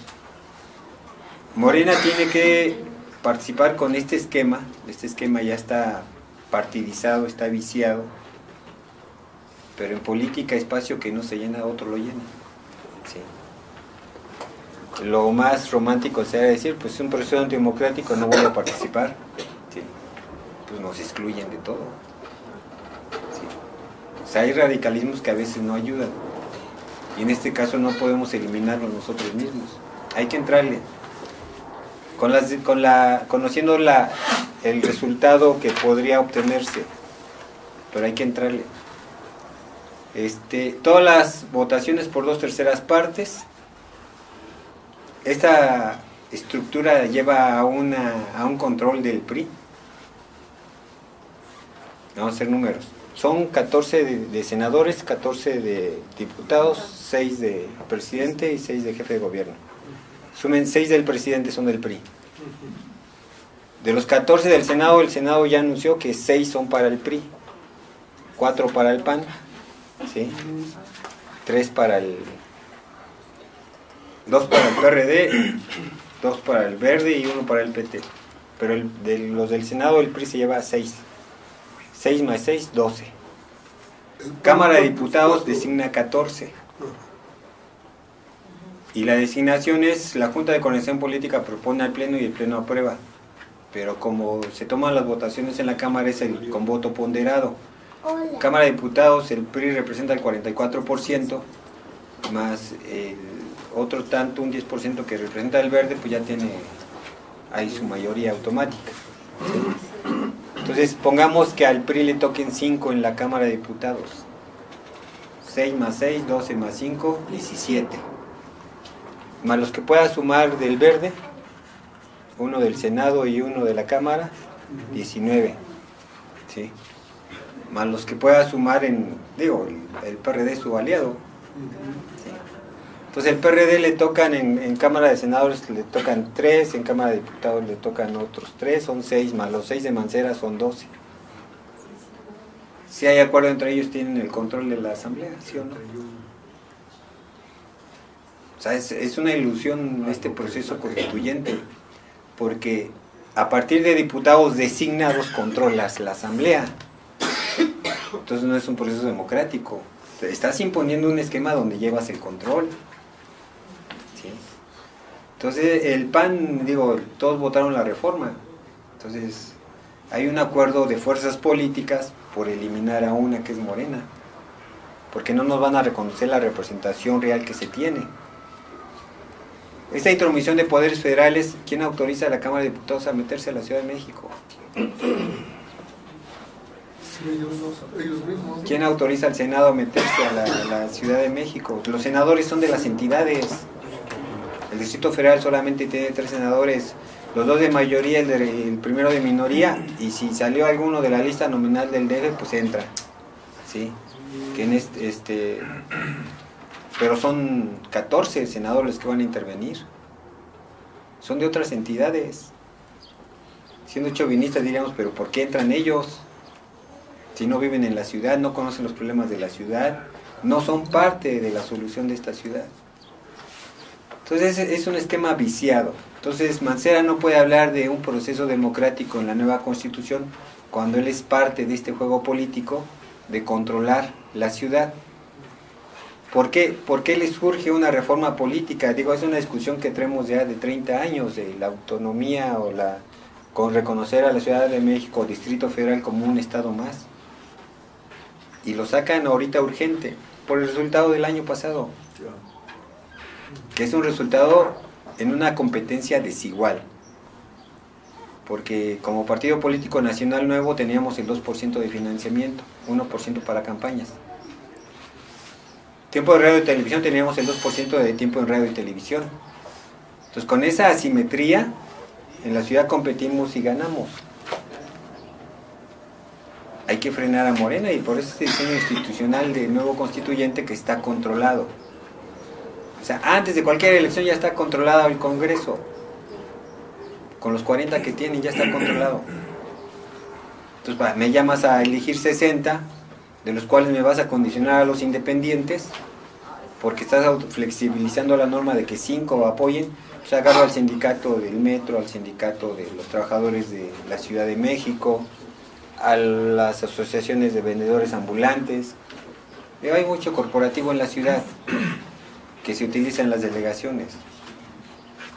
Morena tiene que participar con este esquema, este esquema ya está partidizado, está viciado, pero en política espacio que no se llena, otro lo llena lo más romántico sería decir, pues es un proceso antidemocrático, no voy a participar. Pues nos excluyen de todo. O sea, hay radicalismos que a veces no ayudan. Y en este caso no podemos eliminarlos nosotros mismos. Hay que entrarle. Con las, con la, conociendo la, el resultado que podría obtenerse, pero hay que entrarle. Este, todas las votaciones por dos terceras partes esta estructura lleva a, una, a un control del PRI. Vamos a hacer números. Son 14 de, senadores, 14 de diputados, 6 de presidente y 6 de jefe de gobierno. Sumen 6 del presidente, son del PRI. De los 14 del Senado, el Senado ya anunció que 6 son para el PRI, 4 para el PAN, ¿sí? 3 para el dos para el PRD, dos para el Verde y uno para el PT. Pero de los del Senado el PRI se lleva seis. Seis más seis, doce. Cámara de Diputados designa 14. Y la designación es, la Junta de Conexión Política propone al Pleno y el Pleno aprueba. Pero como se toman las votaciones en la Cámara es el, con voto ponderado. Cámara de Diputados, el PRI representa el 44%, más el otro tanto, un 10% que representa el verde, pues ya tiene ahí su mayoría automática. Entonces, pongamos que al PRI le toquen 5 en la Cámara de Diputados. 6 más 6, 12 más 5, 17. Más los que pueda sumar del verde, uno del Senado y uno de la Cámara, 19. ¿Sí? Más los que pueda sumar en, digo, el, el PRD su aliado, entonces el PRD le tocan en, Cámara de Senadores, le tocan tres, en Cámara de Diputados le tocan otros tres, son seis, más los seis de Mancera son doce. Si hay acuerdo entre ellos, tienen el control de la Asamblea, ¿sí o no? O sea, es, una ilusión este proceso constituyente, porque a partir de diputados designados controlas la Asamblea. Entonces no es un proceso democrático. estás imponiendo un esquema donde llevas el control. Entonces, el PAN, digo, todos votaron la reforma. Entonces, hay un acuerdo de fuerzas políticas por eliminar a una que es Morena. porque no nos van a reconocer la representación real que se tiene. Esta intromisión de poderes federales, ¿quién autoriza a la Cámara de Diputados a meterse a la Ciudad de México? ¿Quién autoriza al Senado a meterse a la, Ciudad de México? Los senadores son de las entidades. El Distrito Federal solamente tiene tres senadores, los dos de mayoría, el, el primero de minoría, y si salió alguno de la lista nominal del DF, pues entra. ¿Sí? Que en este, este pero son 14 senadores que van a intervenir. Son de otras entidades. Siendo chauvinistas diríamos, pero ¿por qué entran ellos? Si no viven en la ciudad, no conocen los problemas de la ciudad, no son parte de la solución de esta ciudad. Entonces es un esquema viciado. Entonces Mancera no puede hablar de un proceso democrático en la nueva constitución cuando él es parte de este juego político de controlar la ciudad. ¿Por qué? ¿Por qué le surge una reforma política? Digo, es una discusión que tenemos ya de 30 años, de la autonomía o la con reconocer a la Ciudad de México, Distrito Federal, como un Estado más. Y lo sacan ahorita urgente, por el resultado del año pasado. Que es un resultado en una competencia desigual. Porque como Partido Político Nacional Nuevo teníamos el 2% de financiamiento, 1% para campañas. Tiempo de radio y televisión teníamos el 2% de tiempo en radio y televisión. Entonces con esa asimetría en la ciudad competimos y ganamos. Hay que frenar a Morena y por eso este diseño institucional del nuevo constituyente que está controlado. O sea, antes de cualquier elección ya está controlado el Congreso. Con los 40 que tienen ya está controlado. Entonces, me llamas a elegir 60 de los cuales me vas a condicionar a los independientes, porque estás flexibilizando la norma de que cinco apoyen, pues agarro al sindicato del metro, al sindicato de los trabajadores de la Ciudad de México, a las asociaciones de vendedores ambulantes. hay mucho corporativo en la ciudad que se utiliza en las delegaciones.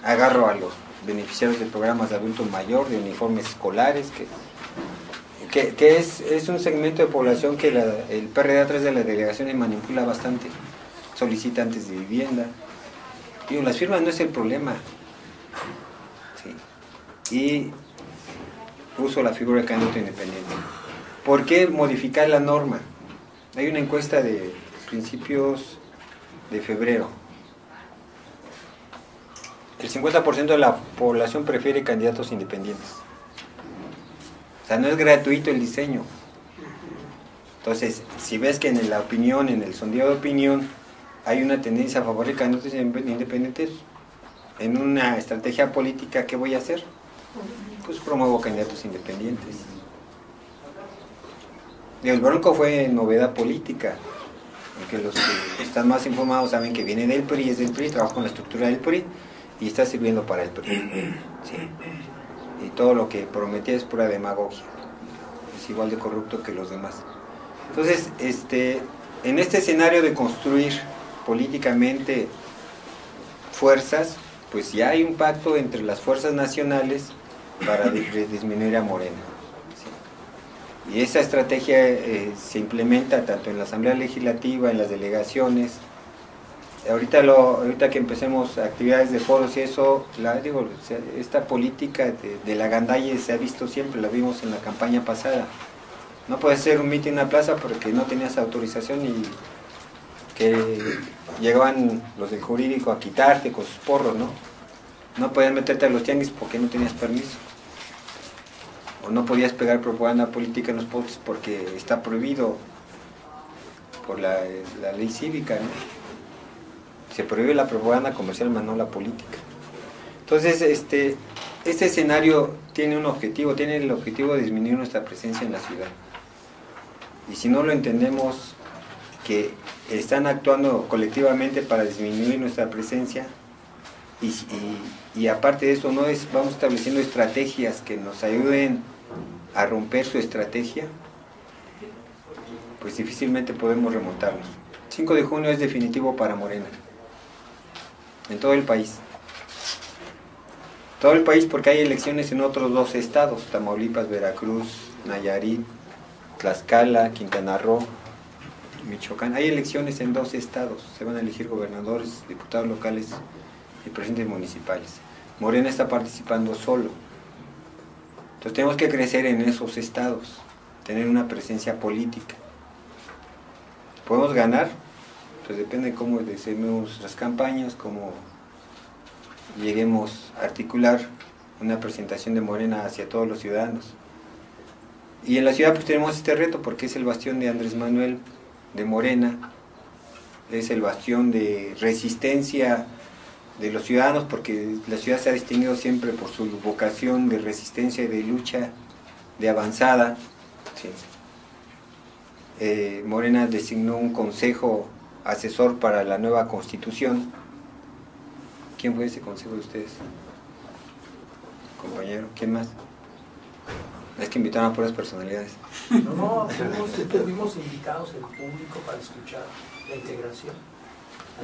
Agarro a los beneficiarios de programas de adulto mayor, de uniformes escolares, que que, es, un segmento de población que el PRD a través de las delegaciones manipula bastante, solicitantes de vivienda. Digo, las firmas no es el problema. Y uso la figura de candidato independiente. ¿Por qué modificar la norma? Hay una encuesta de principios de febrero. El 50% de la población prefiere candidatos independientes no es gratuito el diseño. Entonces, si ves que en la opinión, en el sondeo de opinión, hay una tendencia a favor de candidatos independientes, en una estrategia política, ¿qué voy a hacer? Pues promuevo candidatos independientes. El Bronco fue novedad política, porque los que están más informados saben que viene del PRI, es del PRI, trabaja con la estructura del PRI y está sirviendo para el PRI y todo lo que prometía es pura demagogia. Es igual de corrupto que los demás. Entonces, este, en este escenario de construir políticamente fuerzas, pues ya hay un pacto entre las fuerzas nacionales para disminuir a Morena. Y esa estrategia eh, se implementa tanto en la Asamblea Legislativa, en las delegaciones, ahorita lo ahorita que empecemos actividades de foros y eso digo esta política de, la gandalle se ha visto siempre la vimos en la campaña pasada. No puedes hacer un mitin en una plaza porque no tenías autorización y que llegaban los del jurídico a quitarte con sus porros no no podías meterte a los tianguis porque no tenías permiso. O no podías pegar propaganda política en los postes porque está prohibido por la, la ley cívica ¿no? Se prohíbe la propaganda comercial, más no la política. Entonces, este, este escenario tiene un objetivo, tiene el objetivo de disminuir nuestra presencia en la ciudad. Y si no lo entendemos, que están actuando colectivamente para disminuir nuestra presencia, y, y, aparte de eso, no es, vamos estableciendo estrategias que nos ayuden a romper su estrategia, pues difícilmente podemos remontarnos. 5 de junio es definitivo para Morena en todo el país. Todo el país porque hay elecciones en otros dos estados, Tamaulipas, Veracruz, Nayarit, Tlaxcala, Quintana Roo Michoacán. Hay elecciones en dos estados, se van a elegir gobernadores, diputados locales y presidentes municipales. Morena está participando solo. Entonces tenemos que crecer en esos estados, tener una presencia política. ¿Podemos ganar? Pues depende de cómo desememos las campañas, cómo lleguemos a articular una presentación de Morena hacia todos los ciudadanos. Y en la ciudad pues tenemos este reto porque es el bastión de Andrés Manuel, de Morena, es el bastión de resistencia de los ciudadanos porque la ciudad se ha distinguido siempre por su vocación de resistencia y de lucha, de avanzada. Eh, Morena designó un consejo asesor para la nueva constitución. ¿Quién fue ese consejo de ustedes? Compañero, ¿quién más? Es que invitaron a puras personalidades. No, no, tuvimos, invitados el público para escuchar la integración.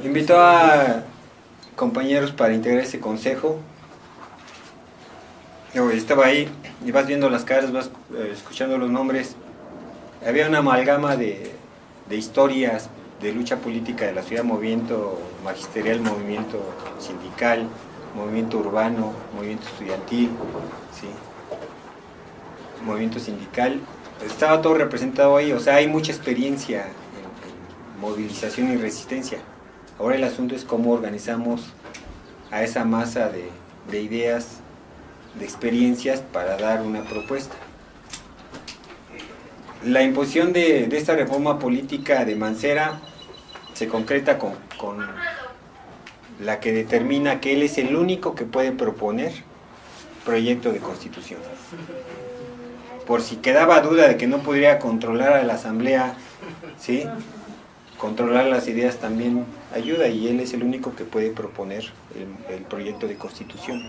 Invitó a compañeros para integrar ese consejo. Yo estaba ahí y vas viendo las caras, vas eh, escuchando los nombres. Había una amalgama de, de historias de lucha política de la ciudad, movimiento magisterial, movimiento sindical, movimiento urbano, movimiento estudiantil, ¿sí? movimiento sindical, estaba todo representado ahí, o sea, hay mucha experiencia en, movilización y resistencia. Ahora el asunto es cómo organizamos a esa masa de, ideas, de experiencias para dar una propuesta. La imposición de, esta reforma política de Mancera se concreta con, la que determina que él es el único que puede proponer proyecto de constitución por si quedaba duda de que no podría controlar a la asamblea, ¿sí? Controlar las ideas también ayuda y él es el único que puede proponer el, proyecto de constitución.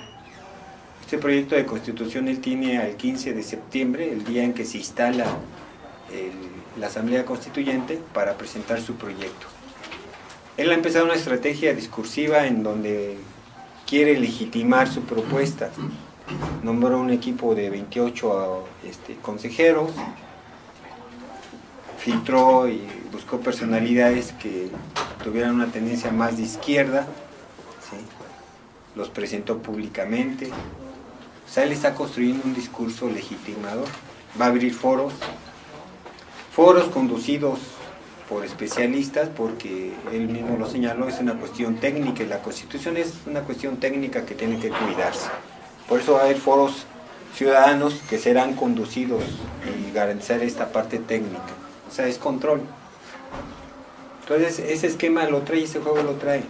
Este proyecto de constitución él tiene al 15 de septiembre, el día en que se instala la asamblea constituyente, para presentar su proyecto. Él ha empezado una estrategia discursiva en donde quiere legitimar su propuesta nombró un equipo de 28 este, consejeros, filtró y buscó personalidades que tuvieran una tendencia más de izquierda, los presentó públicamente. O sea, él está construyendo un discurso legitimador. Va a abrir foros, foros conducidos por especialistas, porque él mismo lo señaló, es una cuestión técnica y la constitución es una cuestión técnica que tiene que cuidarse. Por eso va a haber foros ciudadanos que serán conducidos y garantizar esta parte técnica. O sea, es control. Entonces, ese esquema lo trae ese juego lo trae.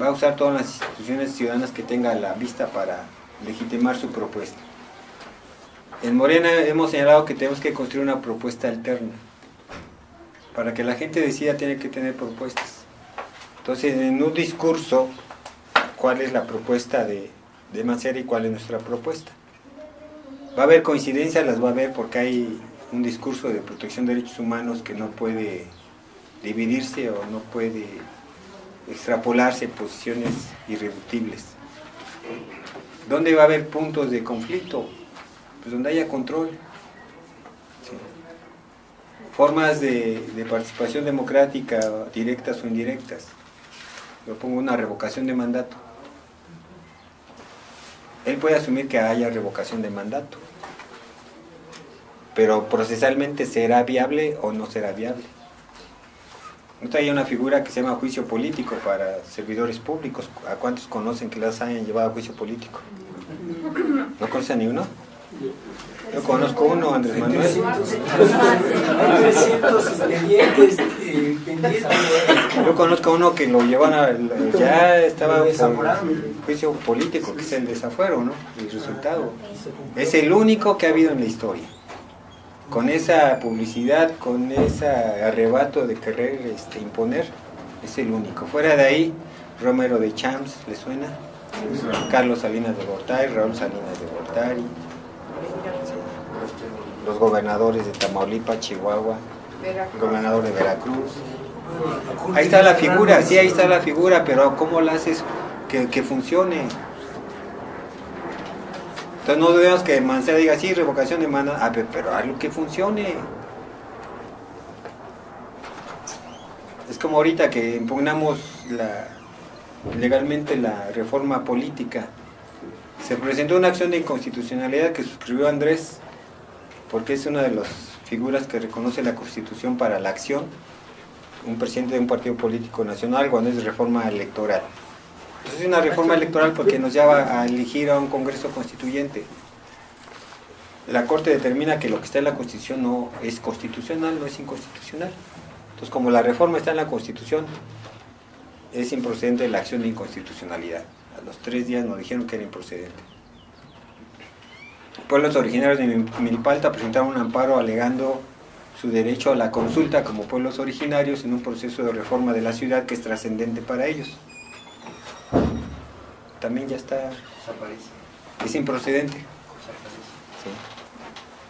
Va a usar todas las instituciones ciudadanas que tenga a la vista para legitimar su propuesta. En Morena hemos señalado que tenemos que construir una propuesta alterna. Para que la gente decida tiene que tener propuestas. Entonces, en un discurso, ¿cuál es la propuesta de, de y cuál es nuestra propuesta. Va a haber coincidencias, las va a haber porque hay un discurso de protección de derechos humanos que no puede dividirse o no puede extrapolarse posiciones irreductibles. ¿Dónde va a haber puntos de conflicto? Pues donde haya control. Formas de, participación democrática, directas o indirectas. Yo pongo una revocación de mandato él puede asumir que haya revocación de mandato, pero procesalmente será viable o no será viable. No hay una figura que se llama juicio político para servidores públicos. ¿A cuántos conocen que las hayan llevado a juicio político? ¿No conocen ni uno? Yo conozco uno, Andrés Manuel. Yo conozco uno que lo llevan a. Ya estaba por juicio político, que es el desafuero, ¿no? El resultado. Es el único que ha habido en la historia. Con esa publicidad, con ese arrebato de querer este, imponer, es el único. Fuera de ahí, Romero de Champs, ¿le suena? Carlos Salinas de Gortari, Raúl Salinas de Gortari los gobernadores de Tamaulipas, Chihuahua, el gobernador de Veracruz. Ahí está la figura, sí, ahí está la figura, pero ¿cómo la haces que, funcione? Entonces no debemos que Mancera diga, sí, revocación de mano, ah, pero algo que funcione. es como ahorita que impugnamos la, legalmente la reforma política. Se presentó una acción de inconstitucionalidad que suscribió Andrés, porque es una de las figuras que reconoce la Constitución para la acción, un presidente de un partido político nacional cuando es reforma electoral. Entonces es una reforma electoral porque nos lleva a elegir a un Congreso Constituyente. La Corte determina que lo que está en la Constitución no es constitucional, no es inconstitucional. Entonces, como la reforma está en la Constitución, es improcedente la acción de inconstitucionalidad. A los tres días nos dijeron que era improcedente. Pueblos originarios de Milpalta presentaron un amparo alegando su derecho a la consulta como pueblos originarios en un proceso de reforma de la ciudad que es trascendente para ellos. También ya está, es improcedente.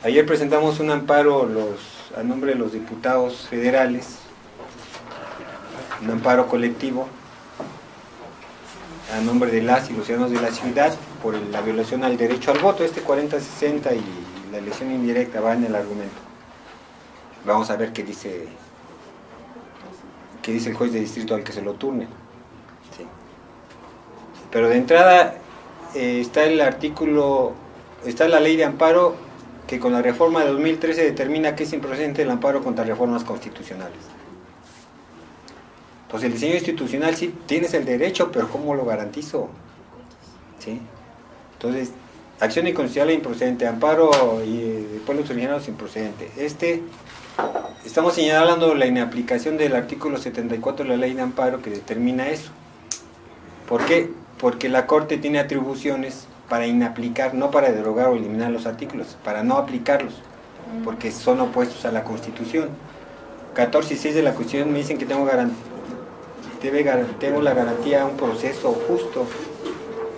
Ayer presentamos un amparo los, a nombre de los diputados federales, un amparo colectivo a nombre de las y los ciudadanos de la ciudad por la violación al derecho al voto, este 40-60 y la elección indirecta va en el argumento. Vamos a ver qué dice qué dice el juez de distrito al que se lo turne. Pero de entrada eh, está el artículo, está la ley de amparo que con la reforma de 2013 determina que es improcedente el amparo contra reformas constitucionales. Entonces el diseño institucional sí tienes el derecho, pero ¿cómo lo garantizo? ¿Sí? Entonces, acción inconstitucional e improcedente, amparo y, de pueblos originarios improcedente. Este, estamos señalando la inaplicación del artículo 74 de la ley de amparo que determina eso. ¿Por qué? Porque la Corte tiene atribuciones para inaplicar, no para derogar o eliminar los artículos, para no aplicarlos, porque son opuestos a la Constitución. 14 y 6 de la Constitución me dicen que tengo garantía debe, la garantía a un proceso justo,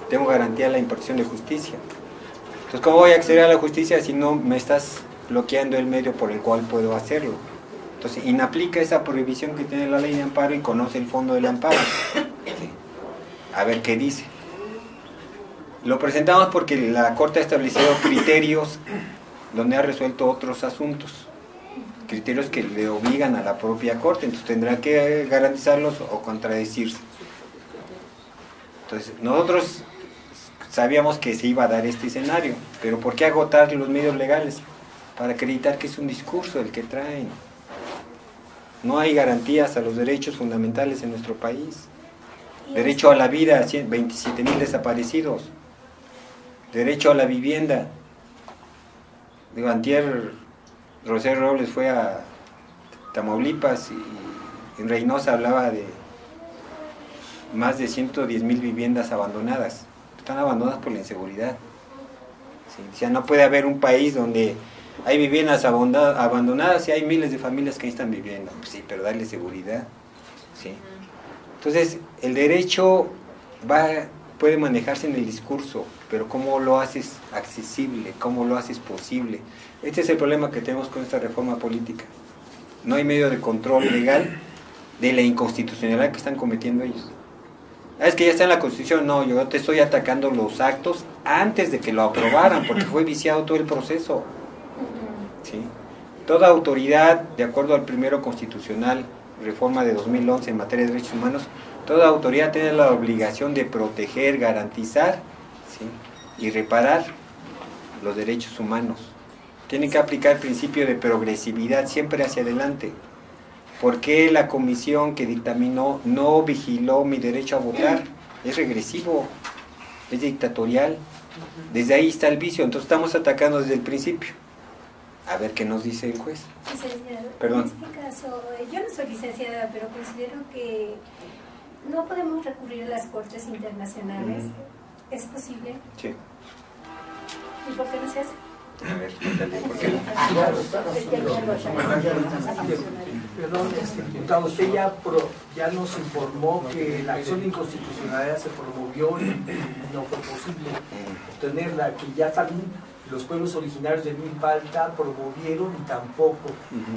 tengo garantía a la impartición de justicia. Entonces, ¿cómo voy a acceder a la justicia si no me estás bloqueando el medio por el cual puedo hacerlo? Entonces, inaplica esa prohibición que tiene la ley de amparo y conoce el fondo del amparo. A ver qué dice. Lo presentamos porque la Corte ha establecido criterios donde ha resuelto otros asuntos criterios que le obligan a la propia Corte, entonces tendrá que garantizarlos o contradecirse. Entonces, nosotros sabíamos que se iba a dar este escenario, pero ¿por qué agotar los medios legales? Para acreditar que es un discurso el que traen. No hay garantías a los derechos fundamentales en nuestro país. Derecho a la vida, 27 mil desaparecidos. Derecho a la vivienda. Digo, antier Rosario Robles fue a Tamaulipas y en Reynosa hablaba de más de 110 mil viviendas abandonadas. Están abandonadas por la inseguridad. ¿Sí? O no puede haber un país donde hay viviendas abandonadas y hay miles de familias que ahí están viviendo. Pues sí, pero darle seguridad. ¿sí? Entonces, el derecho va, puede manejarse en el discurso, pero ¿cómo lo haces accesible? ¿Cómo lo haces posible? Este es el problema que tenemos con esta reforma política. No hay medio de control legal de la inconstitucionalidad que están cometiendo ellos. Ah, es que ya está en la Constitución. No, yo te estoy atacando los actos antes de que lo aprobaran, porque fue viciado todo el proceso. ¿Sí? Toda autoridad, de acuerdo al primero constitucional, reforma de 2011 en materia de derechos humanos, toda autoridad tiene la obligación de proteger, garantizar y reparar los derechos humanos. Tiene que aplicar el principio de progresividad siempre hacia adelante. ¿Por qué la comisión que dictaminó no vigiló mi derecho a votar? Es regresivo, es dictatorial. Desde ahí está el vicio, entonces estamos atacando desde el principio. A ver qué nos dice el juez. Perdón. En este caso, eh, yo no soy licenciada, pero considero que no podemos recurrir a las cortes internacionales. ¿Es posible? Sí. ¿Y por qué no se hace? A ver, ¿por qué? Perdón, este, diputado, usted ya, ya nos informó que la acción de inconstitucionalidad se promovió y no fue posible obtenerla, que ya también los pueblos originarios de Milpalta promovieron y tampoco.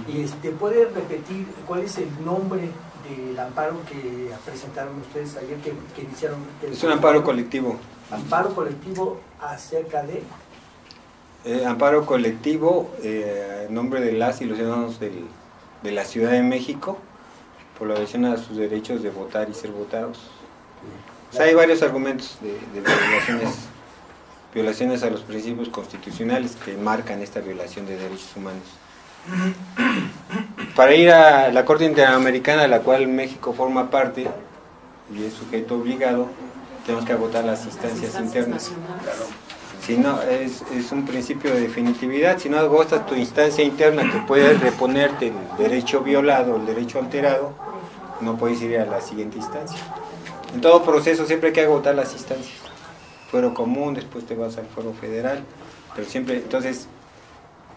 y este, ¿Puede repetir cuál es el nombre del amparo que presentaron ustedes ayer, que, que iniciaron? Es un amparo colectivo. Amparo colectivo acerca de... Eh, amparo colectivo, eh, en nombre de las y los ciudadanos de la Ciudad de México, por la violación a sus derechos de votar y ser votados. O sea, hay varios argumentos de, de violaciones, violaciones a los principios constitucionales que marcan esta violación de derechos humanos. Para ir a la Corte Interamericana, de la cual México forma parte y es sujeto obligado, tenemos que agotar las instancias internas. Si no, es, es un principio de definitividad. Si no agotas tu instancia interna que puede reponerte el derecho violado, el derecho alterado, no puedes ir a la siguiente instancia. En todo proceso siempre hay que agotar las instancias. Fuero común, después te vas al fuero federal, pero siempre, entonces,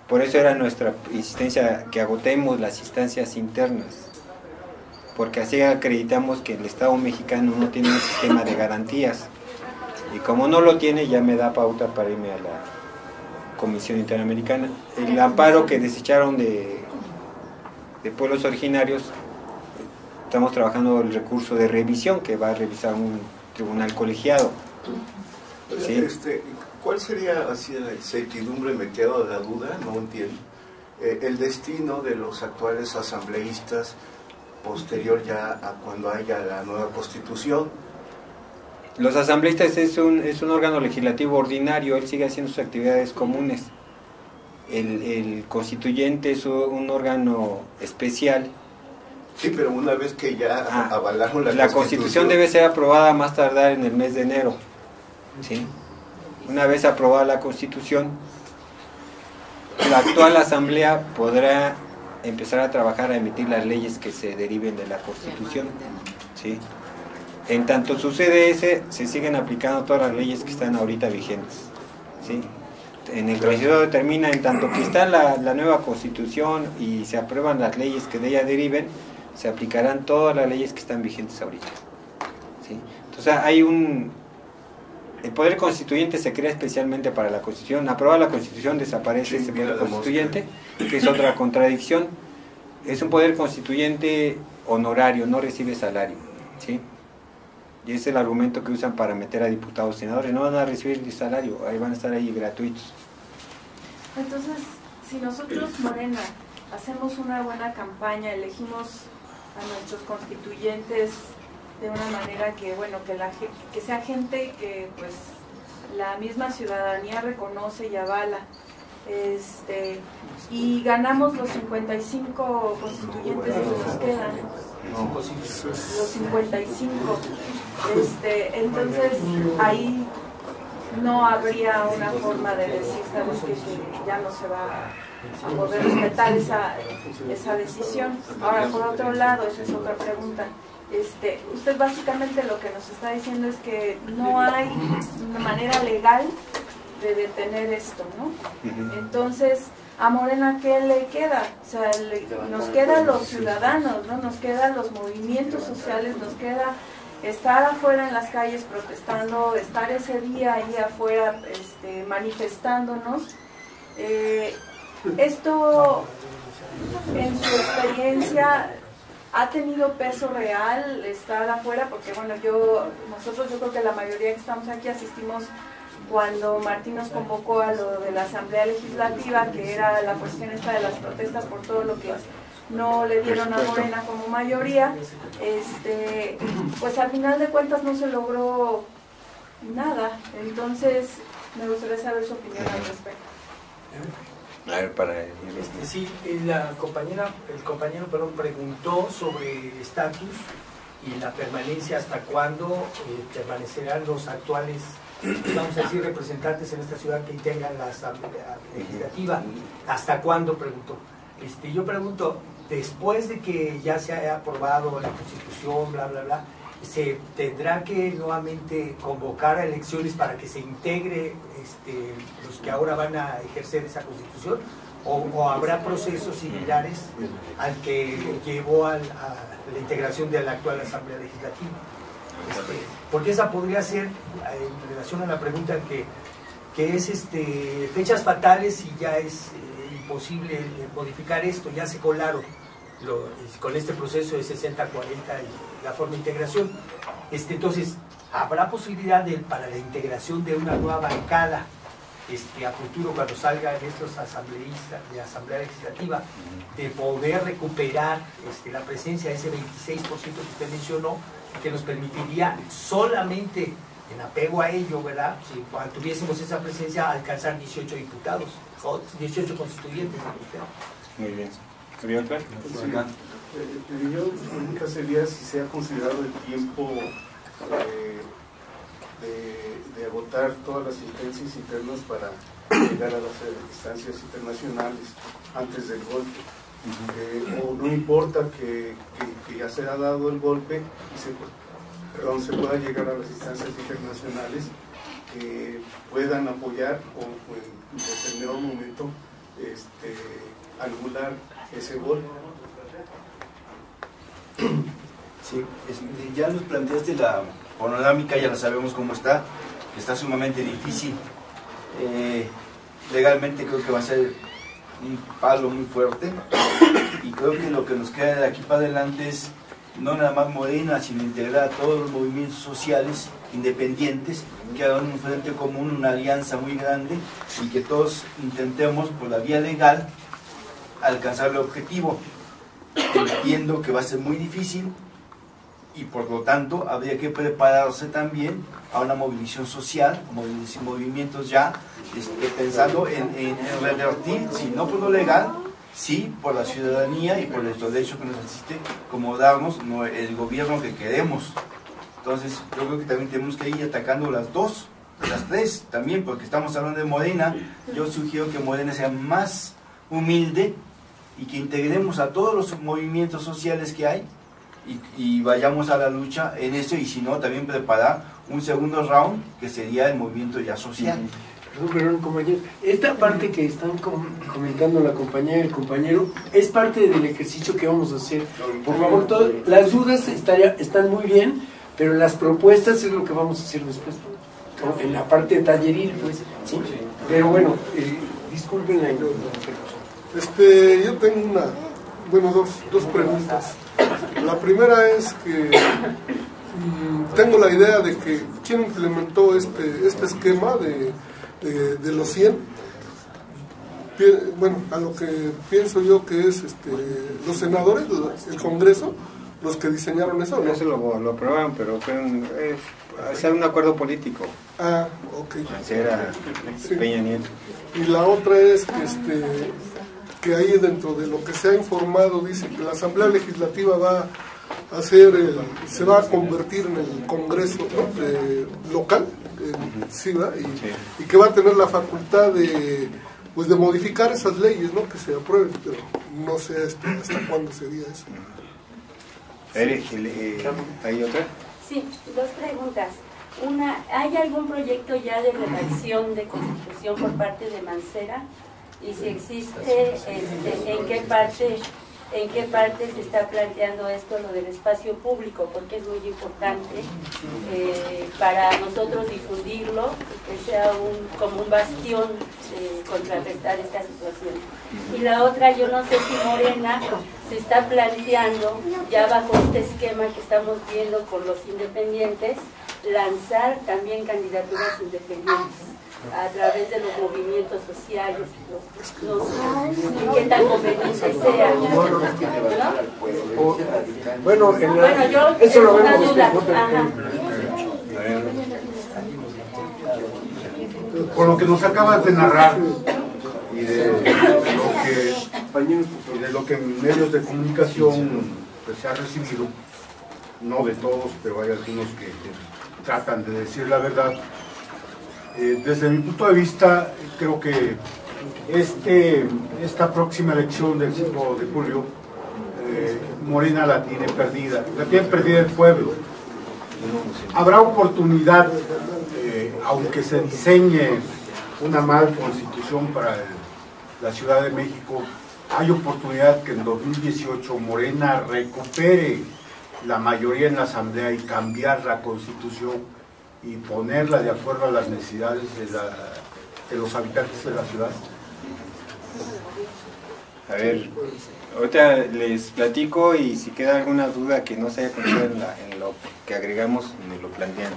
por eso era nuestra insistencia que agotemos las instancias internas, porque así acreditamos que el Estado mexicano no tiene un sistema de garantías. Y como no lo tiene, ya me da pauta para irme a la Comisión Interamericana. El amparo que desecharon de, de pueblos originarios, estamos trabajando el recurso de revisión que va a revisar un tribunal colegiado. ¿Sí? Este, ¿Cuál sería, así la incertidumbre, me quedo de la duda, no entiendo, eh, el destino de los actuales asambleístas posterior ya a cuando haya la nueva constitución? Los asambleístas es un, es un órgano legislativo ordinario, él sigue haciendo sus actividades comunes. El, el constituyente es un órgano especial. Sí, pero una vez que ya Ah, avalaron la, La constitución debe ser aprobada más tardar en el mes de enero. ¿sí? Una vez aprobada la constitución, la actual asamblea podrá empezar a trabajar a emitir las leyes que se deriven de la constitución. ¿sí? En tanto sucede ese, se siguen aplicando todas las leyes que están ahorita vigentes. ¿sí? En el constitución determina, en tanto que está la, la nueva constitución y se aprueban las leyes que de ella deriven, se aplicarán todas las leyes que están vigentes ahorita. ¿sí? Entonces hay un... El poder constituyente se crea especialmente para la constitución. Aprobada la constitución desaparece Sí, ese poder constituyente, que es otra contradicción. Es un poder constituyente honorario, no recibe salario. ¿sí? Y es el argumento que usan para meter a diputados y senadores. No van a recibir ni salario, ahí van a estar ahí gratuitos. Entonces, si nosotros, Morena, hacemos una buena campaña, elegimos a nuestros constituyentes de una manera que, bueno, que, la, que sea gente que, pues, la misma ciudadanía reconoce y avala, este, y ganamos los 55 constituyentes que nos quedan, los 55, este, entonces ahí no habría una forma de decir, sabes qué? que ya no se va a poder respetar esa, esa decisión. Ahora, por otro lado, esa es otra pregunta. Este, usted básicamente lo que nos está diciendo es que no hay una manera legal de detener esto, ¿no? Entonces, a Morena, ¿qué le queda? O sea, le- nos quedan los ciudadanos, ¿no? Nos quedan los movimientos sociales, nos queda estar afuera en las calles protestando, estar ese día ahí afuera este, manifestándonos. Eh, esto, en su experiencia, ha tenido peso real estar afuera, porque bueno, yo, nosotros yo creo que la mayoría que estamos aquí asistimos cuando Martín nos convocó a lo de la Asamblea Legislativa, que era la cuestión esta de las protestas por todo lo que no le dieron a Morena como mayoría, este, pues al final de cuentas no se logró nada. Entonces, me gustaría saber su opinión al respecto. A ver, para ir- Este, sí, eh, la compañera, el compañero perdón, preguntó sobre el estatus y la permanencia, hasta cuándo eh, permanecerán los actuales, vamos a decir, representantes en esta ciudad que integran la Asamblea Legislativa. ¿Hasta cuándo? Preguntó. Este, yo pregunto, después de que ya se haya aprobado la Constitución, bla, bla, bla, se tendrá que nuevamente convocar a elecciones para que se integre este, los que ahora van a ejercer esa constitución o, habrá procesos similares al que llevó a la integración de la actual Asamblea Legislativa. Este, porque esa podría ser, eh, en relación a la pregunta que, que es este, fechas fatales y ya es eh, imposible modificar esto, ya se colaron lo- con este proceso de 60-40 y la forma de integración. Este, entonces, ¿habrá posibilidad de, para la integración de una nueva bancada este, a futuro cuando salgan estos asambleístas de Asamblea Legislativa, de poder recuperar este, la presencia de ese 26% que usted mencionó, que nos permitiría solamente en apego a ello, ¿verdad? Si tuviésemos esa presencia, alcanzar 18 diputados, 18 constituyentes. Muy bien. ¿Sería otra? Sí. yo, pregunta sería si se ha considerado el tiempo eh, de, de, agotar todas las instancias internas para llegar a las instancias internacionales antes del golpe. Eh, o no importa que, que, que, ya se ha dado el golpe y se perdón, se pueda llegar a las instancias internacionales que puedan apoyar o, en determinado momento este, anular ese gol. Sí, ya nos planteaste la panorámica, ya la sabemos cómo está, que está sumamente difícil. Eh, legalmente creo que va a ser un palo muy fuerte y creo que lo que nos queda de aquí para adelante es no nada más Morena, sino integrar a todos los movimientos sociales independientes que hagan un frente común, una alianza muy grande y que todos intentemos por la vía legal alcanzar el objetivo. Entiendo que va a ser muy difícil y por lo tanto habría que prepararse también a una movilización social, movimientos ya este, pensando en, revertir, si no por lo legal, sí por la ciudadanía y por el derecho que nos asiste, como darnos el gobierno que queremos. Entonces, yo creo que también tenemos que ir atacando las dos, las tres también, porque estamos hablando de Morena. Yo sugiero que Morena sea más humilde y que integremos a todos los movimientos sociales que hay y, y vayamos a la lucha en eso y si no, también preparar un segundo round que sería el movimiento ya social. Perdón, perdón, compañero. Esta parte que están comentando la compañera y el compañero es parte del ejercicio que vamos a hacer. Por favor, todas las dudas estaría, están muy bien, pero las propuestas es lo que vamos a hacer después. En la parte talleril, pues. ¿sí? Pero bueno, eh, disculpen la este, Yo tengo una, bueno, dos, dos preguntas. La primera es que mm, tengo la idea de que quién implementó este, este esquema de de, los 100, bueno, a lo que pienso yo que es este, los senadores, el Congreso, los que diseñaron eso. ¿no? Eso lo, lo aprobaron, pero fue un, un acuerdo político. Ah, ok. Era Peña Nieto. Y la otra es que, este, que ahí dentro de lo que se ha informado dice que la Asamblea Legislativa va a ser, se va a convertir en el Congreso local y, que va a tener la facultad de, pues, de modificar esas leyes, ¿no? Que se aprueben, pero no sé hasta, hasta cuándo sería eso. Eh, ¿Hay otra? Sí, dos preguntas. Una, ¿hay algún proyecto ya de redacción de constitución por parte de Mancera? Y si existe, este, ¿en qué parte en qué parte se está planteando esto, lo del espacio público, porque es muy importante eh, para nosotros difundirlo, que sea un, como un bastión de contrarrestar esta situación. Y la otra, yo no sé si Morena se está planteando, ya bajo este esquema que estamos viendo con los independientes, lanzar también candidaturas independientes a través de los movimientos sociales, los, qué tan conveniente sea. Bueno, bueno yo eso lo vemos duda. Por lo que nos acabas de narrar y de lo que, y de lo que en medios de comunicación pues, se ha recibido, no de todos, pero hay algunos que tratan de decir la verdad, eh, desde mi punto de vista, creo que este, esta próxima elección del 5 de julio, eh, Morena la tiene perdida, la tiene perdida el pueblo. Habrá oportunidad, eh, aunque se diseñe una mal constitución para la Ciudad de México, hay oportunidad que en 2018 Morena recupere la mayoría en la Asamblea y cambiar la constitución y ponerla de acuerdo a las necesidades de, los habitantes de la ciudad? A ver, ahorita les platico y si queda alguna duda que no se haya contestado en, lo que agregamos, me lo plantean.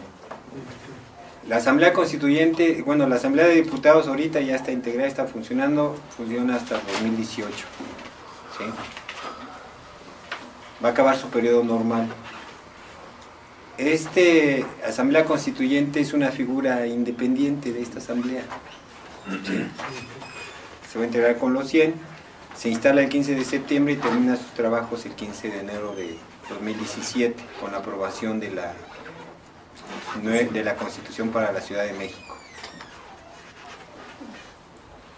La Asamblea Constituyente, bueno, la Asamblea de Diputados ahorita ya está integrada, está funcionando, funciona hasta 2018. ¿sí? Va a acabar su periodo normal. Este Asamblea Constituyente es una figura independiente de esta Asamblea. Se va a integrar con los 100, se instala el 15 de septiembre y termina sus trabajos el 15 de enero de 2017 con la aprobación de la de la Constitución para la Ciudad de México.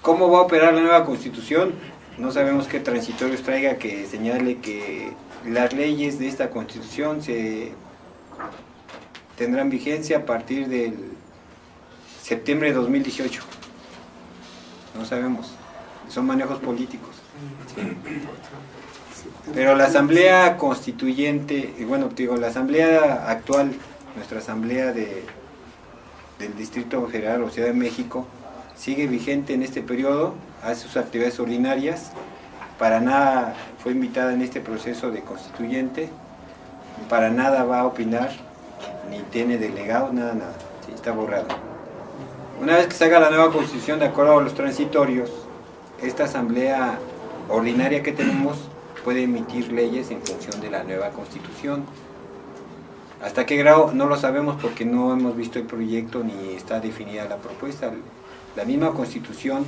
¿Cómo va a operar la nueva Constitución? No sabemos qué transitorios traiga que señale que las leyes de esta Constitución se tendrán vigencia a partir del septiembre de 2018. No sabemos. Son manejos políticos. Pero la Asamblea Constituyente, bueno, digo, la Asamblea actual nuestra asamblea de, del Distrito Federal o Ciudad de México sigue vigente en este periodo, hace sus actividades ordinarias, para nada fue invitada en este proceso de constituyente, para nada va a opinar, ni tiene delegado, nada, nada, está borrado. Una vez que se haga la nueva constitución de acuerdo a los transitorios, esta asamblea ordinaria que tenemos puede emitir leyes en función de la nueva constitución. ¿Hasta qué grado? No lo sabemos porque no hemos visto el proyecto ni está definida la propuesta. La misma constitución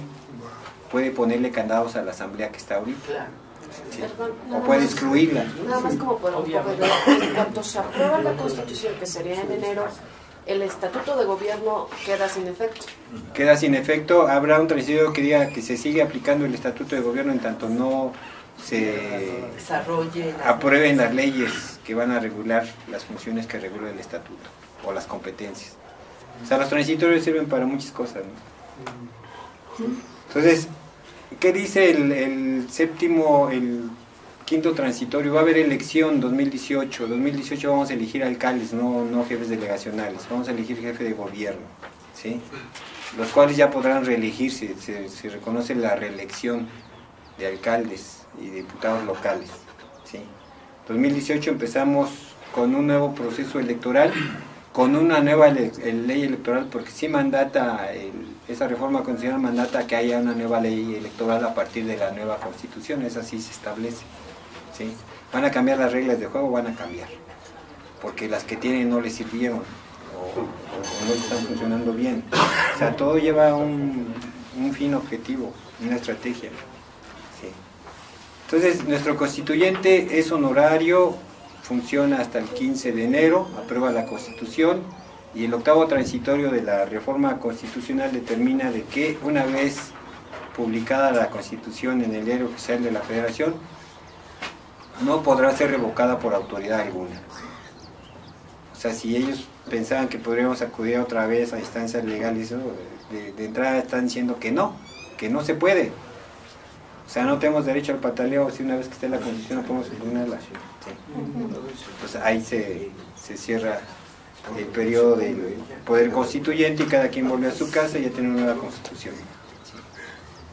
puede ponerle candados a la asamblea que está ahorita. Sí. O puede excluirla. Nada más como por un poco de En cuanto se aprueba la constitución, que sería en enero, el estatuto de gobierno queda sin efecto. Queda sin efecto. Habrá un transitorio que diga que se sigue aplicando el estatuto de gobierno en tanto no se desarrolle aprueben las leyes que van a regular las funciones que regula el estatuto o las competencias. O sea, los transitorios sirven para muchas cosas. ¿no? Entonces, ¿qué dice el, séptimo, el quinto transitorio? Va a haber elección 2018. 2018 vamos a elegir alcaldes, no, no jefes delegacionales. Vamos a elegir jefe de gobierno. ¿sí? Los cuales ya podrán reelegirse. Se, reconoce la reelección de alcaldes y diputados locales. ¿sí? 2018 empezamos con un nuevo proceso electoral, con una nueva le ley electoral, porque sí mandata, el, esa reforma constitucional mandata que haya una nueva ley electoral a partir de la nueva constitución, esa sí se establece. ¿sí? Van a cambiar las reglas de juego, van a cambiar, porque las que tienen no les sirvieron o, o no están funcionando bien. O sea, todo lleva un, un fin objetivo, una estrategia. Entonces, nuestro constituyente es honorario, funciona hasta el 15 de enero, aprueba la constitución y el octavo transitorio de la reforma constitucional determina de que una vez publicada la constitución en el diario oficial de la federación, no podrá ser revocada por autoridad alguna. O sea, si ellos pensaban que podríamos acudir otra vez a instancias legales, de, entrada están diciendo que no, que no se puede. O sea, no tenemos derecho al pataleo si una vez que esté la constitución no podemos impugnarla. Sí. Entonces ahí se, se, cierra el periodo del poder constituyente y cada quien vuelve a su casa y ya tiene una nueva constitución.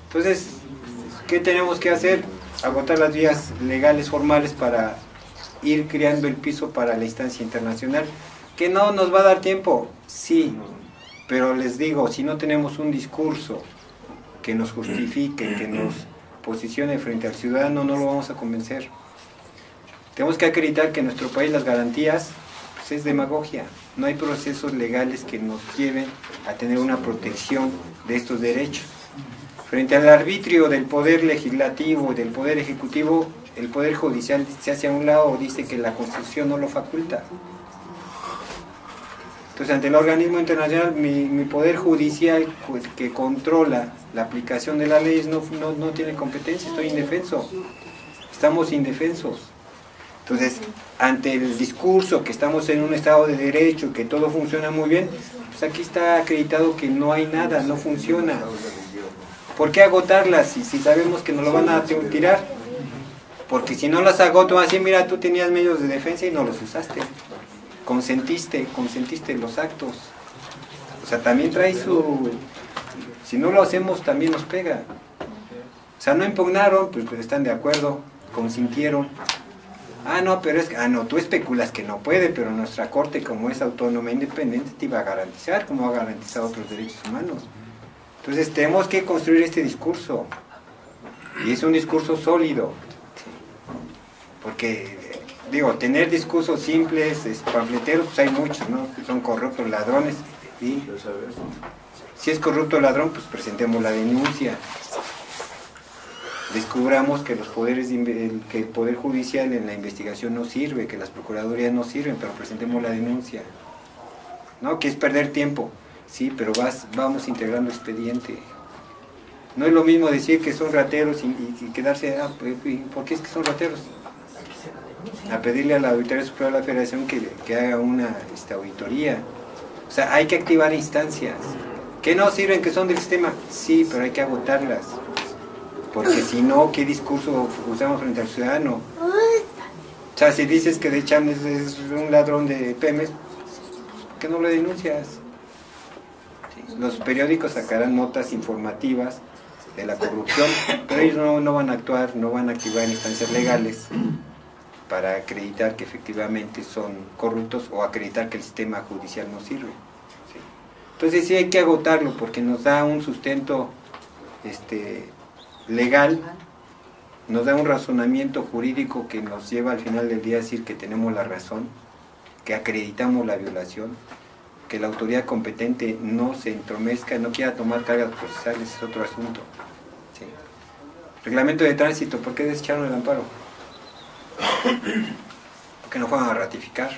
Entonces, ¿qué tenemos que hacer? Agotar las vías legales formales para ir creando el piso para la instancia internacional. ¿Que no nos va a dar tiempo? Sí, pero les digo, si no tenemos un discurso que nos justifique, que nos posicione frente al ciudadano, no lo vamos a convencer. Tenemos que acreditar que en nuestro país las garantías pues, es demagogia. No hay procesos legales que nos lleven a tener una protección de estos derechos. Frente al arbitrio del poder legislativo y del poder ejecutivo, el poder judicial se hace a un lado o dice que la constitución no lo faculta. Entonces, ante el organismo internacional, mi, poder judicial pues, que controla la aplicación de las leyes no, no, no, tiene competencia, estoy indefenso. Estamos indefensos. Entonces, ante el discurso que estamos en un estado de derecho, que todo funciona muy bien, pues aquí está acreditado que no hay nada, no funciona. ¿Por qué agotarlas si, sabemos que nos lo van a tirar? Porque si no las agoto, así mira, tú tenías medios de defensa y no los usaste. Consentiste, consentiste los actos. O sea, también trae su, si no lo hacemos, también nos pega. O sea, no impugnaron, pues están de acuerdo, consintieron. Ah, no, pero es que, ah, no, tú especulas que no puede, pero nuestra corte, como es autónoma e independiente, te iba a garantizar, como ha garantizado otros derechos humanos. Entonces, tenemos que construir este discurso. Y es un discurso sólido. Porque, digo, tener discursos simples, es, panfleteros, pues hay muchos, ¿no? Son corruptos, ladrones. Y si es corrupto ladrón, pues presentemos la denuncia descubramos que los poderes que el poder judicial en la investigación no sirve, que las procuradurías no sirven, pero presentemos la denuncia. No, que es perder tiempo. Sí, pero vas, vamos integrando expediente. No es lo mismo decir que son rateros y, quedarse, ah, pues, ¿por qué es que son rateros? A pedirle a la Auditoría Superior de la Federación que, que haga una esta, auditoría. O sea, hay que activar instancias. ¿Que no sirven, que son del sistema? Sí, pero hay que agotarlas. Porque si no, ¿qué discurso usamos frente al ciudadano? O sea, si dices que de Chávez es un ladrón de Pemes, ¿por qué no lo denuncias? Los periódicos sacarán notas informativas de la corrupción, pero ellos no, no, van a actuar, no van a activar instancias legales para acreditar que efectivamente son corruptos o acreditar que el sistema judicial no sirve. Entonces sí hay que agotarlo porque nos da un sustento este, legal nos da un razonamiento jurídico que nos lleva al final del día a decir que tenemos la razón, que acreditamos la violación, que la autoridad competente no se entromezca, no quiera tomar cargas procesales, es otro asunto. Reglamento de tránsito, ¿por qué desecharon el amparo? <coughs> Porque no fueron a ratificar.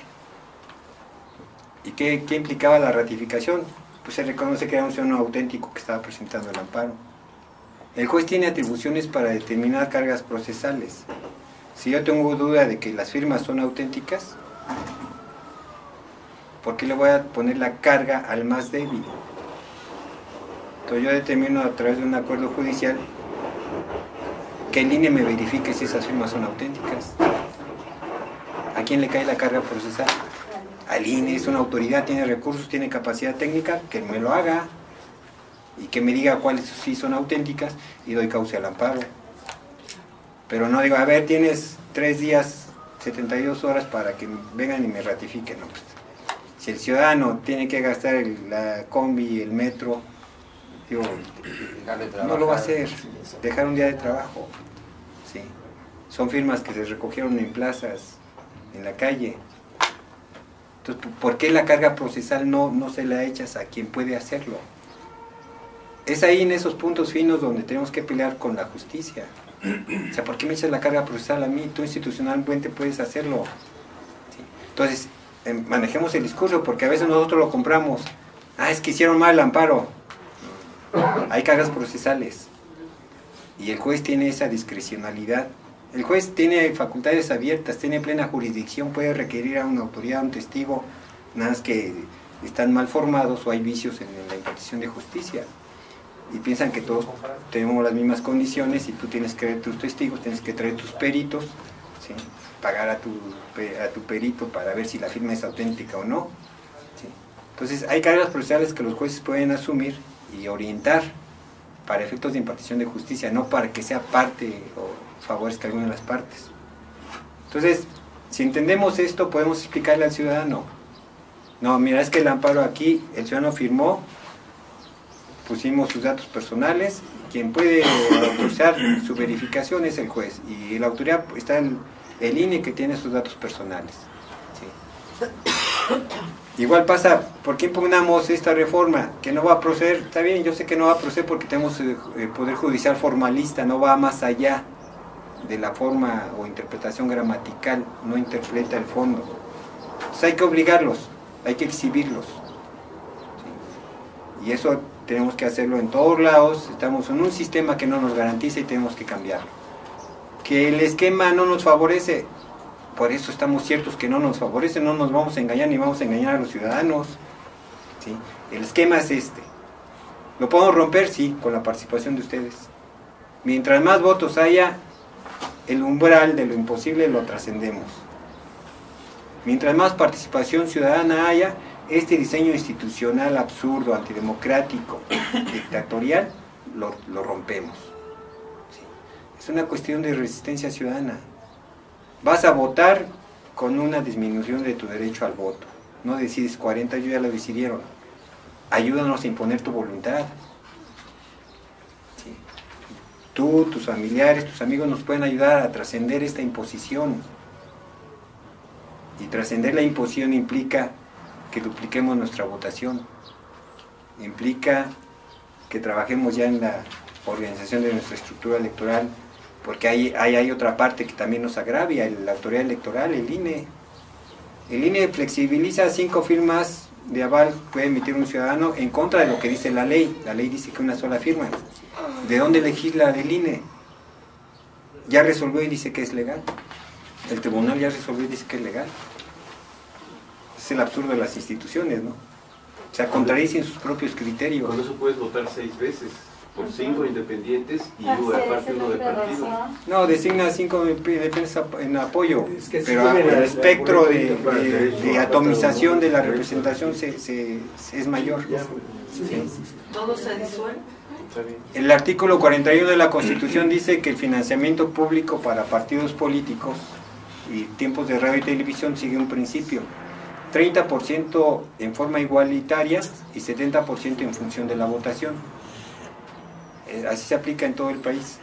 ¿Y qué, qué implicaba la ratificación? Pues se reconoce que era un ciudadano auténtico que estaba presentando el amparo. El juez tiene atribuciones para determinar cargas procesales. Si yo tengo duda de que las firmas son auténticas, ¿por qué le voy a poner la carga al más débil? Entonces yo determino a través de un acuerdo judicial que el INE me verifique si esas firmas son auténticas. ¿A quién le cae la carga procesal? Al INE, es una autoridad, tiene recursos, tiene capacidad técnica, que me lo haga y que me diga cuáles sí son auténticas y doy causa al amparo. Pero no digo, a ver, tienes tres días, 72 horas para que vengan y me ratifiquen. No, pues, si el ciudadano tiene que gastar la combi, el metro, digo, no lo va a hacer, dejar un día de trabajo. ¿sí? Son firmas que se recogieron en plazas, en la calle. Entonces, ¿por qué la carga procesal no, no se la echas a quien puede hacerlo? Es ahí en esos puntos finos donde tenemos que pelear con la justicia. O sea, ¿por qué me echas la carga procesal a mí? Tú institucionalmente puedes hacerlo. Entonces, em, manejemos el discurso porque a veces nosotros lo compramos. Ah, es que hicieron mal el amparo. Hay cargas procesales. Y el juez tiene esa discrecionalidad. El juez tiene facultades abiertas, tiene plena jurisdicción, puede requerir a una autoridad, a un testigo, nada más que están mal formados o hay vicios en la impartición de justicia y piensan que todos tenemos las mismas condiciones y tú tienes que traer tus testigos, tienes que traer tus peritos, pagar a tu, a tu perito para ver si la firma es auténtica o no. Entonces hay cargas procesales que los jueces pueden asumir y orientar para efectos de impartición de justicia, no para que sea parte o favorezca alguna de las partes. Entonces, si entendemos esto, podemos explicarle al ciudadano. No, mira, es que el amparo aquí, el ciudadano firmó pusimos sus datos personales, quien puede autorizar su verificación es el juez y la autoridad está el, el INE que tiene sus datos personales. Igual pasa, ¿por qué impugnamos esta reforma? Que no va a proceder, está bien, yo sé que no va a proceder porque tenemos el eh, Poder Judicial formalista, no va más allá de la forma o interpretación gramatical, no interpreta el fondo. Entonces hay que obligarlos, hay que exhibirlos. Y eso tenemos que hacerlo en todos lados, estamos en un sistema que no nos garantiza y tenemos que cambiarlo. Que el esquema no nos favorece, por eso estamos ciertos que no nos favorece, no nos vamos a engañar ni vamos a engañar a los ciudadanos. ¿sí? El esquema es este. ¿Lo podemos romper? Sí, con la participación de ustedes. Mientras más votos haya, el umbral de lo imposible lo trascendemos. Mientras más participación ciudadana haya, este diseño institucional absurdo, antidemocrático, <coughs> dictatorial, lo, rompemos. Es una cuestión de resistencia ciudadana. vas a votar con una disminución de tu derecho al voto. No decides 40, yo ya lo decidieron. Ayúdanos a imponer tu voluntad. Sí. Tú, tus familiares, tus amigos nos pueden ayudar a trascender esta imposición. Y trascender la imposición implica que dupliquemos nuestra votación. Implica que trabajemos ya en la organización de nuestra estructura electoral, porque hay, hay, otra parte que también nos agravia, la autoridad electoral, el INE. El INE flexibiliza cinco firmas de aval puede emitir un ciudadano en contra de lo que dice la ley. La ley dice que una sola firma. ¿De dónde legisla el INE? Ya resolvió y dice que es legal. El tribunal ya resolvió y dice que es legal. Es el absurdo de las instituciones, ¿no? O sea, contradicen sus propios criterios. Con eso puedes votar seis veces, por cinco independientes y uno aparte uno de partido. No, designa cinco independientes en apoyo, Es que sí pero el espectro de, de- de- de atomización de la representación se, se- es mayor. Sí. Todo se disuelve. El artículo 41 de la Constitución dice que el financiamiento público para partidos políticos y tiempos de radio y televisión sigue un principio. 30% en forma igualitaria y 70% en función de la votación. Eh, Así se aplica en todo el país.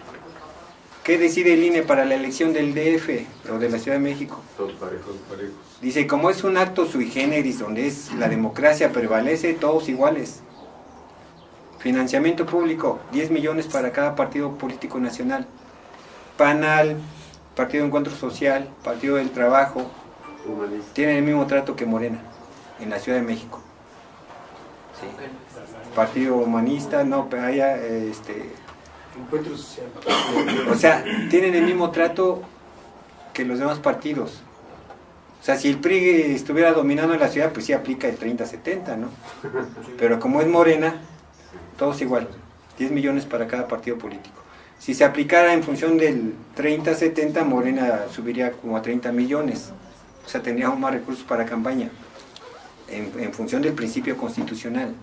¿Qué decide el INE para la elección del DF o de la Ciudad de México? Todos parejos, parejos. Dice, como es un acto sui generis donde es la democracia prevalece, todos iguales. Financiamiento público, 10 millones para cada partido político nacional. PANAL, Partido de Encuentro Social, Partido del Trabajo, Humanista. tienen el mismo trato que Morena en la Ciudad de México. Sí. Partido Humanista, no, pero allá, este, Encuentro social. o sea, tienen el mismo trato que los demás partidos. O sea, si el PRI estuviera dominando la ciudad, pues sí aplica el 30-70, ¿no? Pero como es Morena, todos igual. 10 millones para cada partido político. Si se aplicara en función del 30-70, Morena subiría como a 30 millones. O sea, tendría aún más recursos para campaña. En, en función del principio constitucional.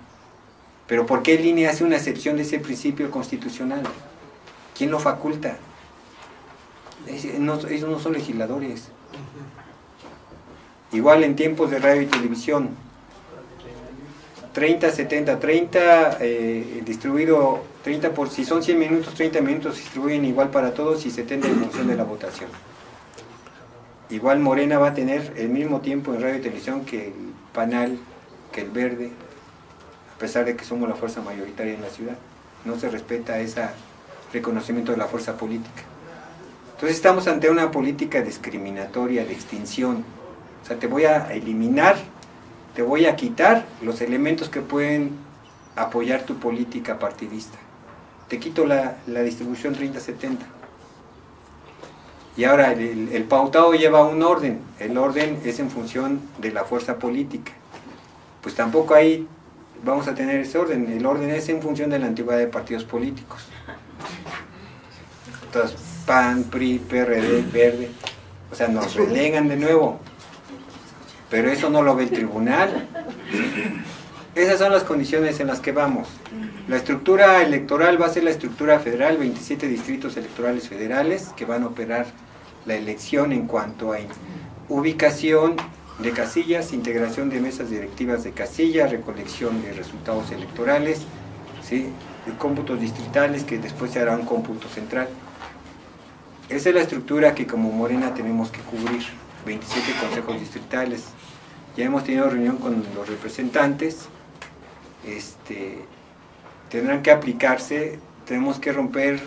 Pero ¿por qué INE hace una excepción de ese principio constitucional? ¿Quién lo faculta? Es- no- ellos no son legisladores. Igual en tiempos de radio y televisión. 30, 70, 30 eh, distribuido, 30 por, si son 100 minutos, 30 minutos se distribuyen igual para todos y 70 en función de la votación. Igual Morena va a tener el mismo tiempo en radio y televisión que el Panal, que el Verde, a pesar de que somos la fuerza mayoritaria en la ciudad. No se respeta ese reconocimiento de la fuerza política. Entonces estamos ante una política discriminatoria de extinción. O sea, te voy a eliminar, te voy a quitar los elementos que pueden apoyar tu política partidista. Te quito la, distribución 30-70. Y ahora el, el- pautado lleva un orden. El orden es en función de la fuerza política. Pues tampoco ahí vamos a tener ese orden. El orden es en función de la antigüedad de partidos políticos. Entonces, PAN, PRI, PRD, Verde. O sea, nos relegan de nuevo. Pero eso no lo ve el tribunal. Esas son las condiciones en las que vamos. La estructura electoral va a ser la estructura federal, 27 distritos electorales federales que van a operar la elección en cuanto a ubicación de casillas, integración de mesas directivas de casillas, recolección de resultados electorales, ¿sí? de cómputos distritales que después se hará un cómputo central. Esa es la estructura que como Morena tenemos que cubrir, 27 consejos distritales. Ya hemos tenido reunión con los representantes, este, tendrán que aplicarse, tenemos que romper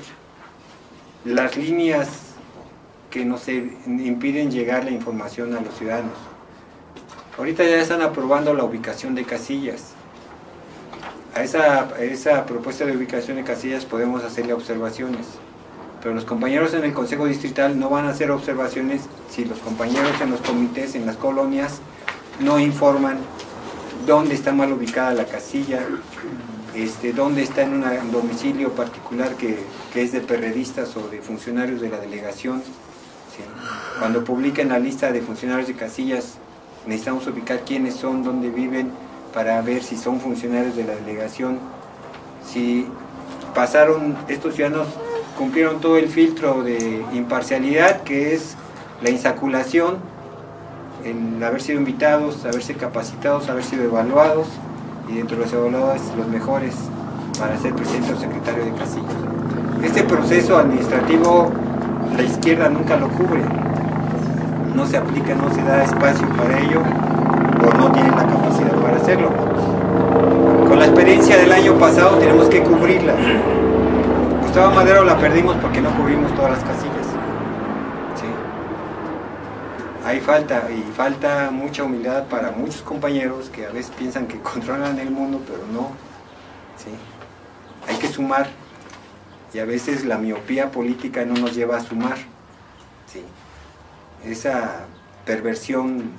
las líneas que nos impiden llegar la información a los ciudadanos. Ahorita ya están aprobando la ubicación de casillas. A esa, esa propuesta de ubicación de casillas podemos hacerle observaciones, pero los compañeros en el Consejo Distrital no van a hacer observaciones si los compañeros en los comités, en las colonias, no informan dónde está mal ubicada la casilla, este, dónde está en un domicilio particular que, que es de perredistas o de funcionarios de la delegación. ¿Sí? Cuando publiquen la lista de funcionarios de casillas, necesitamos ubicar quiénes son, dónde viven, para ver si son funcionarios de la delegación, si pasaron, estos ciudadanos cumplieron todo el filtro de imparcialidad, que es la insaculación, el haber sido invitados, haberse capacitados, haber sido evaluados y dentro de los evaluados los mejores para ser presidente o secretario de Casillas. Este proceso administrativo la izquierda nunca lo cubre, no se aplica, no se da espacio para ello o no tienen la capacidad para hacerlo. Con la experiencia del año pasado tenemos que cubrirla. Gustavo Madero la perdimos porque no cubrimos todas las casillas. ¿sí? Hay falta y falta mucha humildad para muchos compañeros que a veces piensan que <laughs> controlan el mundo, pero no. ¿sí? Hay que sumar y a veces la miopía política no nos lleva a sumar. ¿sí? Esa perversión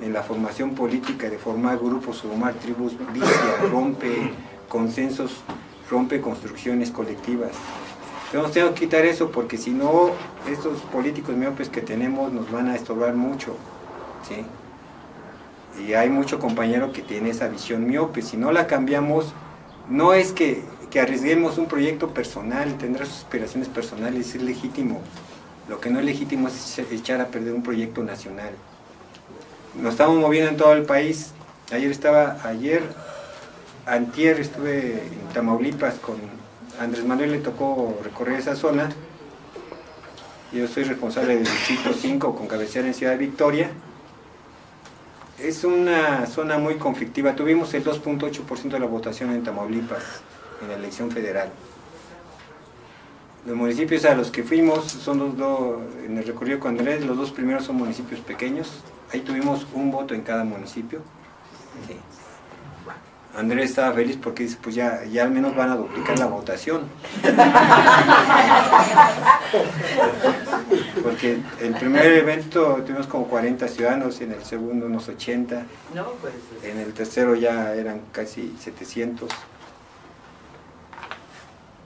en la formación política de formar grupos, formar tribus, vicia, rompe consensos, rompe construcciones colectivas. Entonces tengo que quitar eso porque si no, estos políticos miopes que tenemos nos van a estorbar mucho. ¿sí? Y hay mucho compañero que tiene esa visión miope. Si no la cambiamos, no es que, arriesguemos un proyecto personal, tendrá sus aspiraciones personales, es legítimo. Lo que no es legítimo es echar a perder un proyecto nacional. Nos estamos moviendo en todo el país. Ayer estaba, ayer, antier estuve en Tamaulipas con Andrés Manuel, le tocó recorrer esa zona. Yo soy responsable del distrito 5 con cabecera en Ciudad Victoria. Es una zona muy conflictiva. Tuvimos el 2.8% de la votación en Tamaulipas en la elección federal. Los municipios a los que fuimos son los dos, en el recorrido con Andrés, los dos primeros son municipios pequeños. Ahí tuvimos un voto en cada municipio. Sí. Andrés estaba feliz porque dice, pues ya, ya al menos van a duplicar la votación. <laughs> porque el primer evento tuvimos como 40 ciudadanos, en el segundo unos 80, en el tercero ya eran casi 700.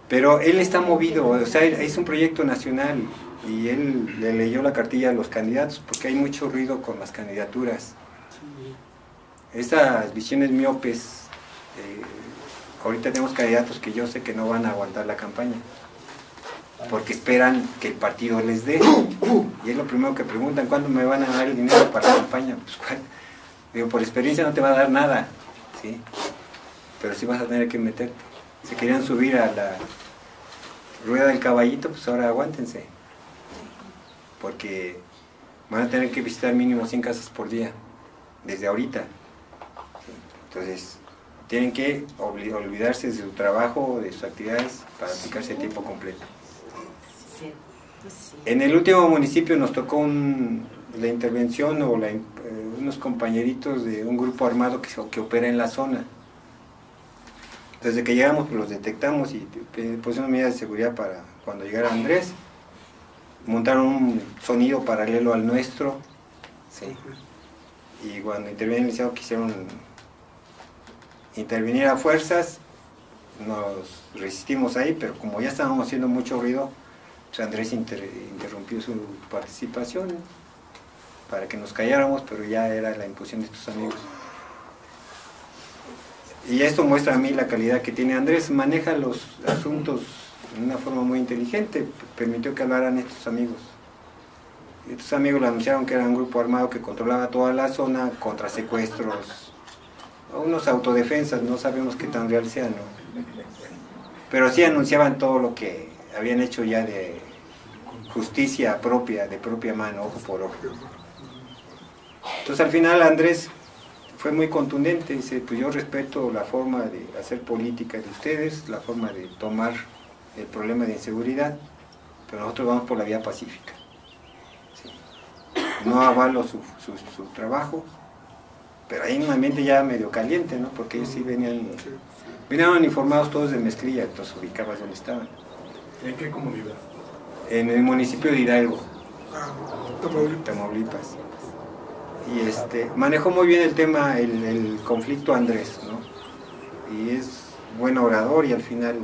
Pero él está movido, o sea, es un proyecto nacional y él le leyó la cartilla a los candidatos porque hay mucho ruido con las candidaturas. Esas visiones miopes, eh, ahorita tenemos candidatos que yo sé que no van a aguantar la campaña porque esperan que el partido les dé. Y es lo primero que preguntan, ¿cuándo me van a dar el dinero para la campaña? Pues, ¿cuál? Digo, por experiencia no te va a dar nada, ¿sí? pero sí vas a tener que meterte se querían subir a la rueda del caballito, pues ahora aguántense. Porque van a tener que visitar mínimo 100 casas por día, desde ahorita. Entonces, tienen que olvidarse de su trabajo, de sus actividades, para aplicarse a tiempo completo. En el último municipio nos tocó la intervención o eh, unos compañeritos de un grupo armado que, que opera en la zona desde que llegamos pues, los detectamos y pusimos medidas de seguridad para cuando llegara Andrés. Montaron un sonido paralelo al nuestro. Y cuando intervino el liceo quisieron intervenir a fuerzas. Nos resistimos ahí, pero como ya estábamos haciendo mucho ruido, pues Andrés interrumpió su participación para que nos calláramos, pero ya era la imposición de estos amigos. Y esto muestra a mí la calidad que tiene Andrés, maneja los asuntos de una forma muy inteligente, permitió que hablaran estos amigos. Estos amigos le anunciaron que era un grupo armado que controlaba toda la zona contra secuestros, unos autodefensas, no sabemos qué tan real sea, ¿no? Pero sí anunciaban todo lo que habían hecho ya de justicia propia, de propia mano, ojo por ojo. Entonces al final Andrés fue muy contundente, dice, pues yo respeto la forma de hacer política de ustedes, la forma de tomar el problema de inseguridad, pero nosotros vamos por la vía pacífica. No avalo su, trabajo, pero hay un ambiente ya medio caliente, ¿no? Porque ellos sí venían, venían informados todos de Mezclilla, entonces ubicabas dónde estaban. ¿En qué comunidad? En el municipio de Hidalgo, ah, Tamaulipas y este, manejó muy bien el tema, el, conflicto Andrés, ¿no? Y es buen orador y al final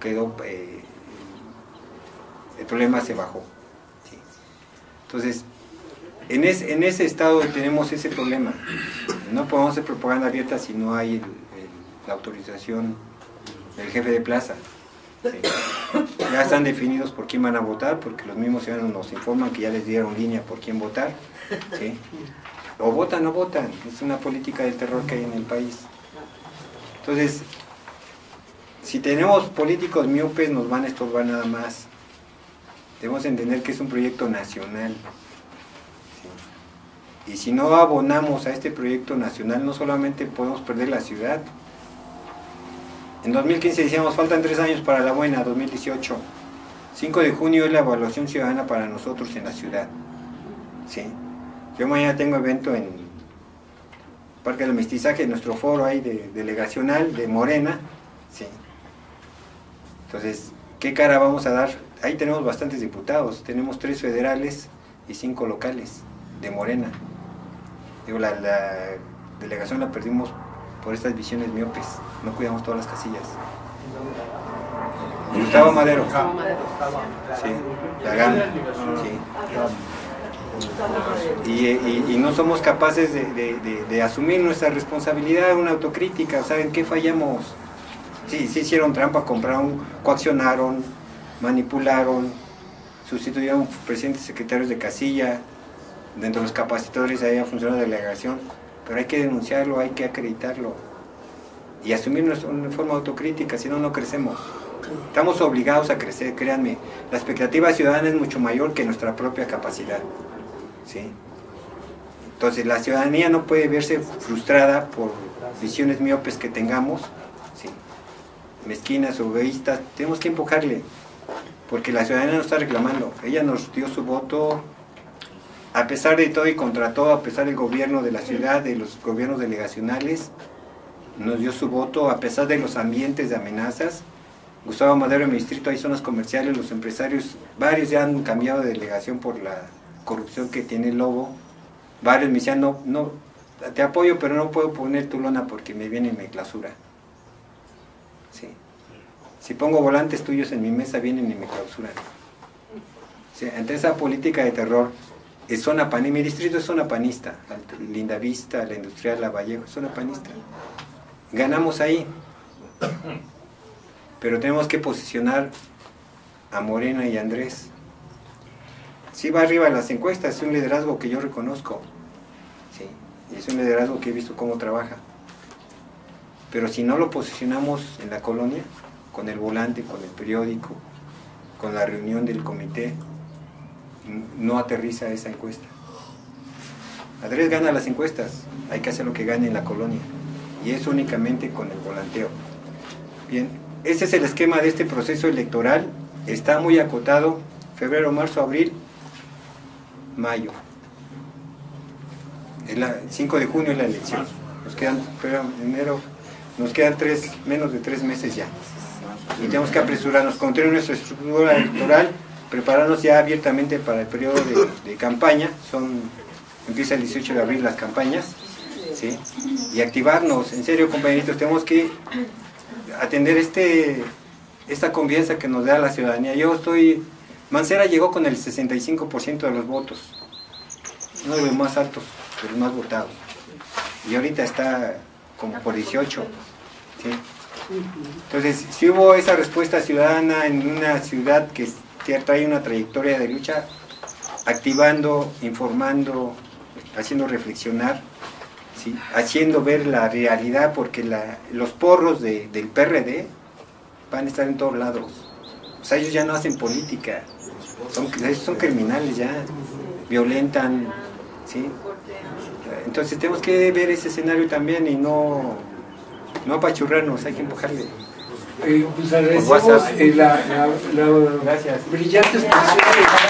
quedó, eh, el problema se bajó. Entonces, en, ese estado tenemos ese problema. No podemos hacer propaganda abierta si no hay la autorización del jefe de plaza. Ya están definidos por quién van a votar, porque los mismos ciudadanos nos informan que ya les dieron línea por quién votar. O votan o votan. Es una política de terror que hay en el país. Entonces, si tenemos políticos miopes, nos van a estorbar nada más. Debemos entender que es un proyecto nacional. Y si no abonamos a este proyecto nacional, no solamente podemos perder la ciudad. En 2015 decíamos, faltan tres años para la buena, 2018. 5 de junio es la evaluación ciudadana para nosotros en la ciudad. ¿sí? Yo mañana tengo evento en Parque del Mestizaje, nuestro foro ahí de, delegacional de Morena. ¿sí? Entonces, ¿qué cara vamos a dar? Ahí tenemos bastantes diputados, tenemos tres federales y cinco locales de Morena. Digo, la, la delegación la perdimos por estas visiones miopes, no cuidamos todas las casillas. Gustavo Madero. Sí, la gana. Sí. Y, y- y no somos capaces de, de- de- de asumir nuestra responsabilidad, una autocrítica, ¿saben qué fallamos? Sí, sí hicieron trampa, compraron, coaccionaron, manipularon, sustituyeron presidentes secretarios de casilla, dentro de los capacitadores había funcionado de delegación, pero hay que denunciarlo, hay que acreditarlo y asumir nuestra una forma autocrítica, si no, no crecemos. Estamos obligados a crecer, créanme. La expectativa ciudadana es mucho mayor que nuestra propia capacidad. ¿sí? Entonces, la ciudadanía no puede verse frustrada por visiones miopes que tengamos, ¿sí? mezquinas o egoístas. Tenemos que empujarle, porque la ciudadanía nos está reclamando. Ella nos dio su voto a pesar de todo y contra todo, a pesar del gobierno de la ciudad, de los gobiernos delegacionales, nos dio su voto a pesar de los ambientes de amenazas. Gustavo Madero en mi distrito hay zonas comerciales, los empresarios, varios ya han cambiado de delegación por la corrupción que tiene el Lobo. Varios me decían, no, no, te apoyo, pero no puedo poner tu lona porque me viene y me clausura. Sí. Si pongo volantes tuyos en mi mesa, vienen y me clausuran. Sí, esa política de terror, es zona panista, mi distrito es zona panista, Linda Vista, la industrial, la Vallejo, es zona panista. Ganamos ahí, pero tenemos que posicionar a Morena y a Andrés. Sí va arriba en las encuestas, es un liderazgo que yo reconozco, sí, y es un liderazgo que he visto cómo trabaja. Pero si no lo posicionamos en la colonia, con el volante, con el periódico, con la reunión del comité, no aterriza esa encuesta. Andrés gana las encuestas, hay que hacer lo que gane en la colonia. Y es únicamente con el volanteo. Bien, ese es el esquema de este proceso electoral. Está muy acotado, febrero, marzo, abril, mayo. El 5 de junio es la elección. Nos quedan, enero, nos quedan tres, menos de tres meses ya. Y tenemos que apresurarnos, construir nuestra estructura electoral prepararnos ya abiertamente para el periodo de, campaña, son empieza el 18 de abril las campañas, ¿sí? y activarnos, en serio compañeritos, tenemos que atender este esta confianza que nos da la ciudadanía. Yo estoy, Mancera llegó con el 65% de los votos, uno de los más altos, de los más votados, y ahorita está como por 18, ¿sí? Entonces, si hubo esa respuesta ciudadana en una ciudad que trae una trayectoria de lucha, activando, informando, haciendo reflexionar, haciendo ver la realidad, porque los porros de, del PRD van a estar en todos lados. O sea, ellos ya no hacen política, son, son criminales ya, violentan. Entonces tenemos que ver ese escenario también y no, no apachurrarnos, hay que empujarle eh, pues agradecemos eh, la, la, la, brillante exposición.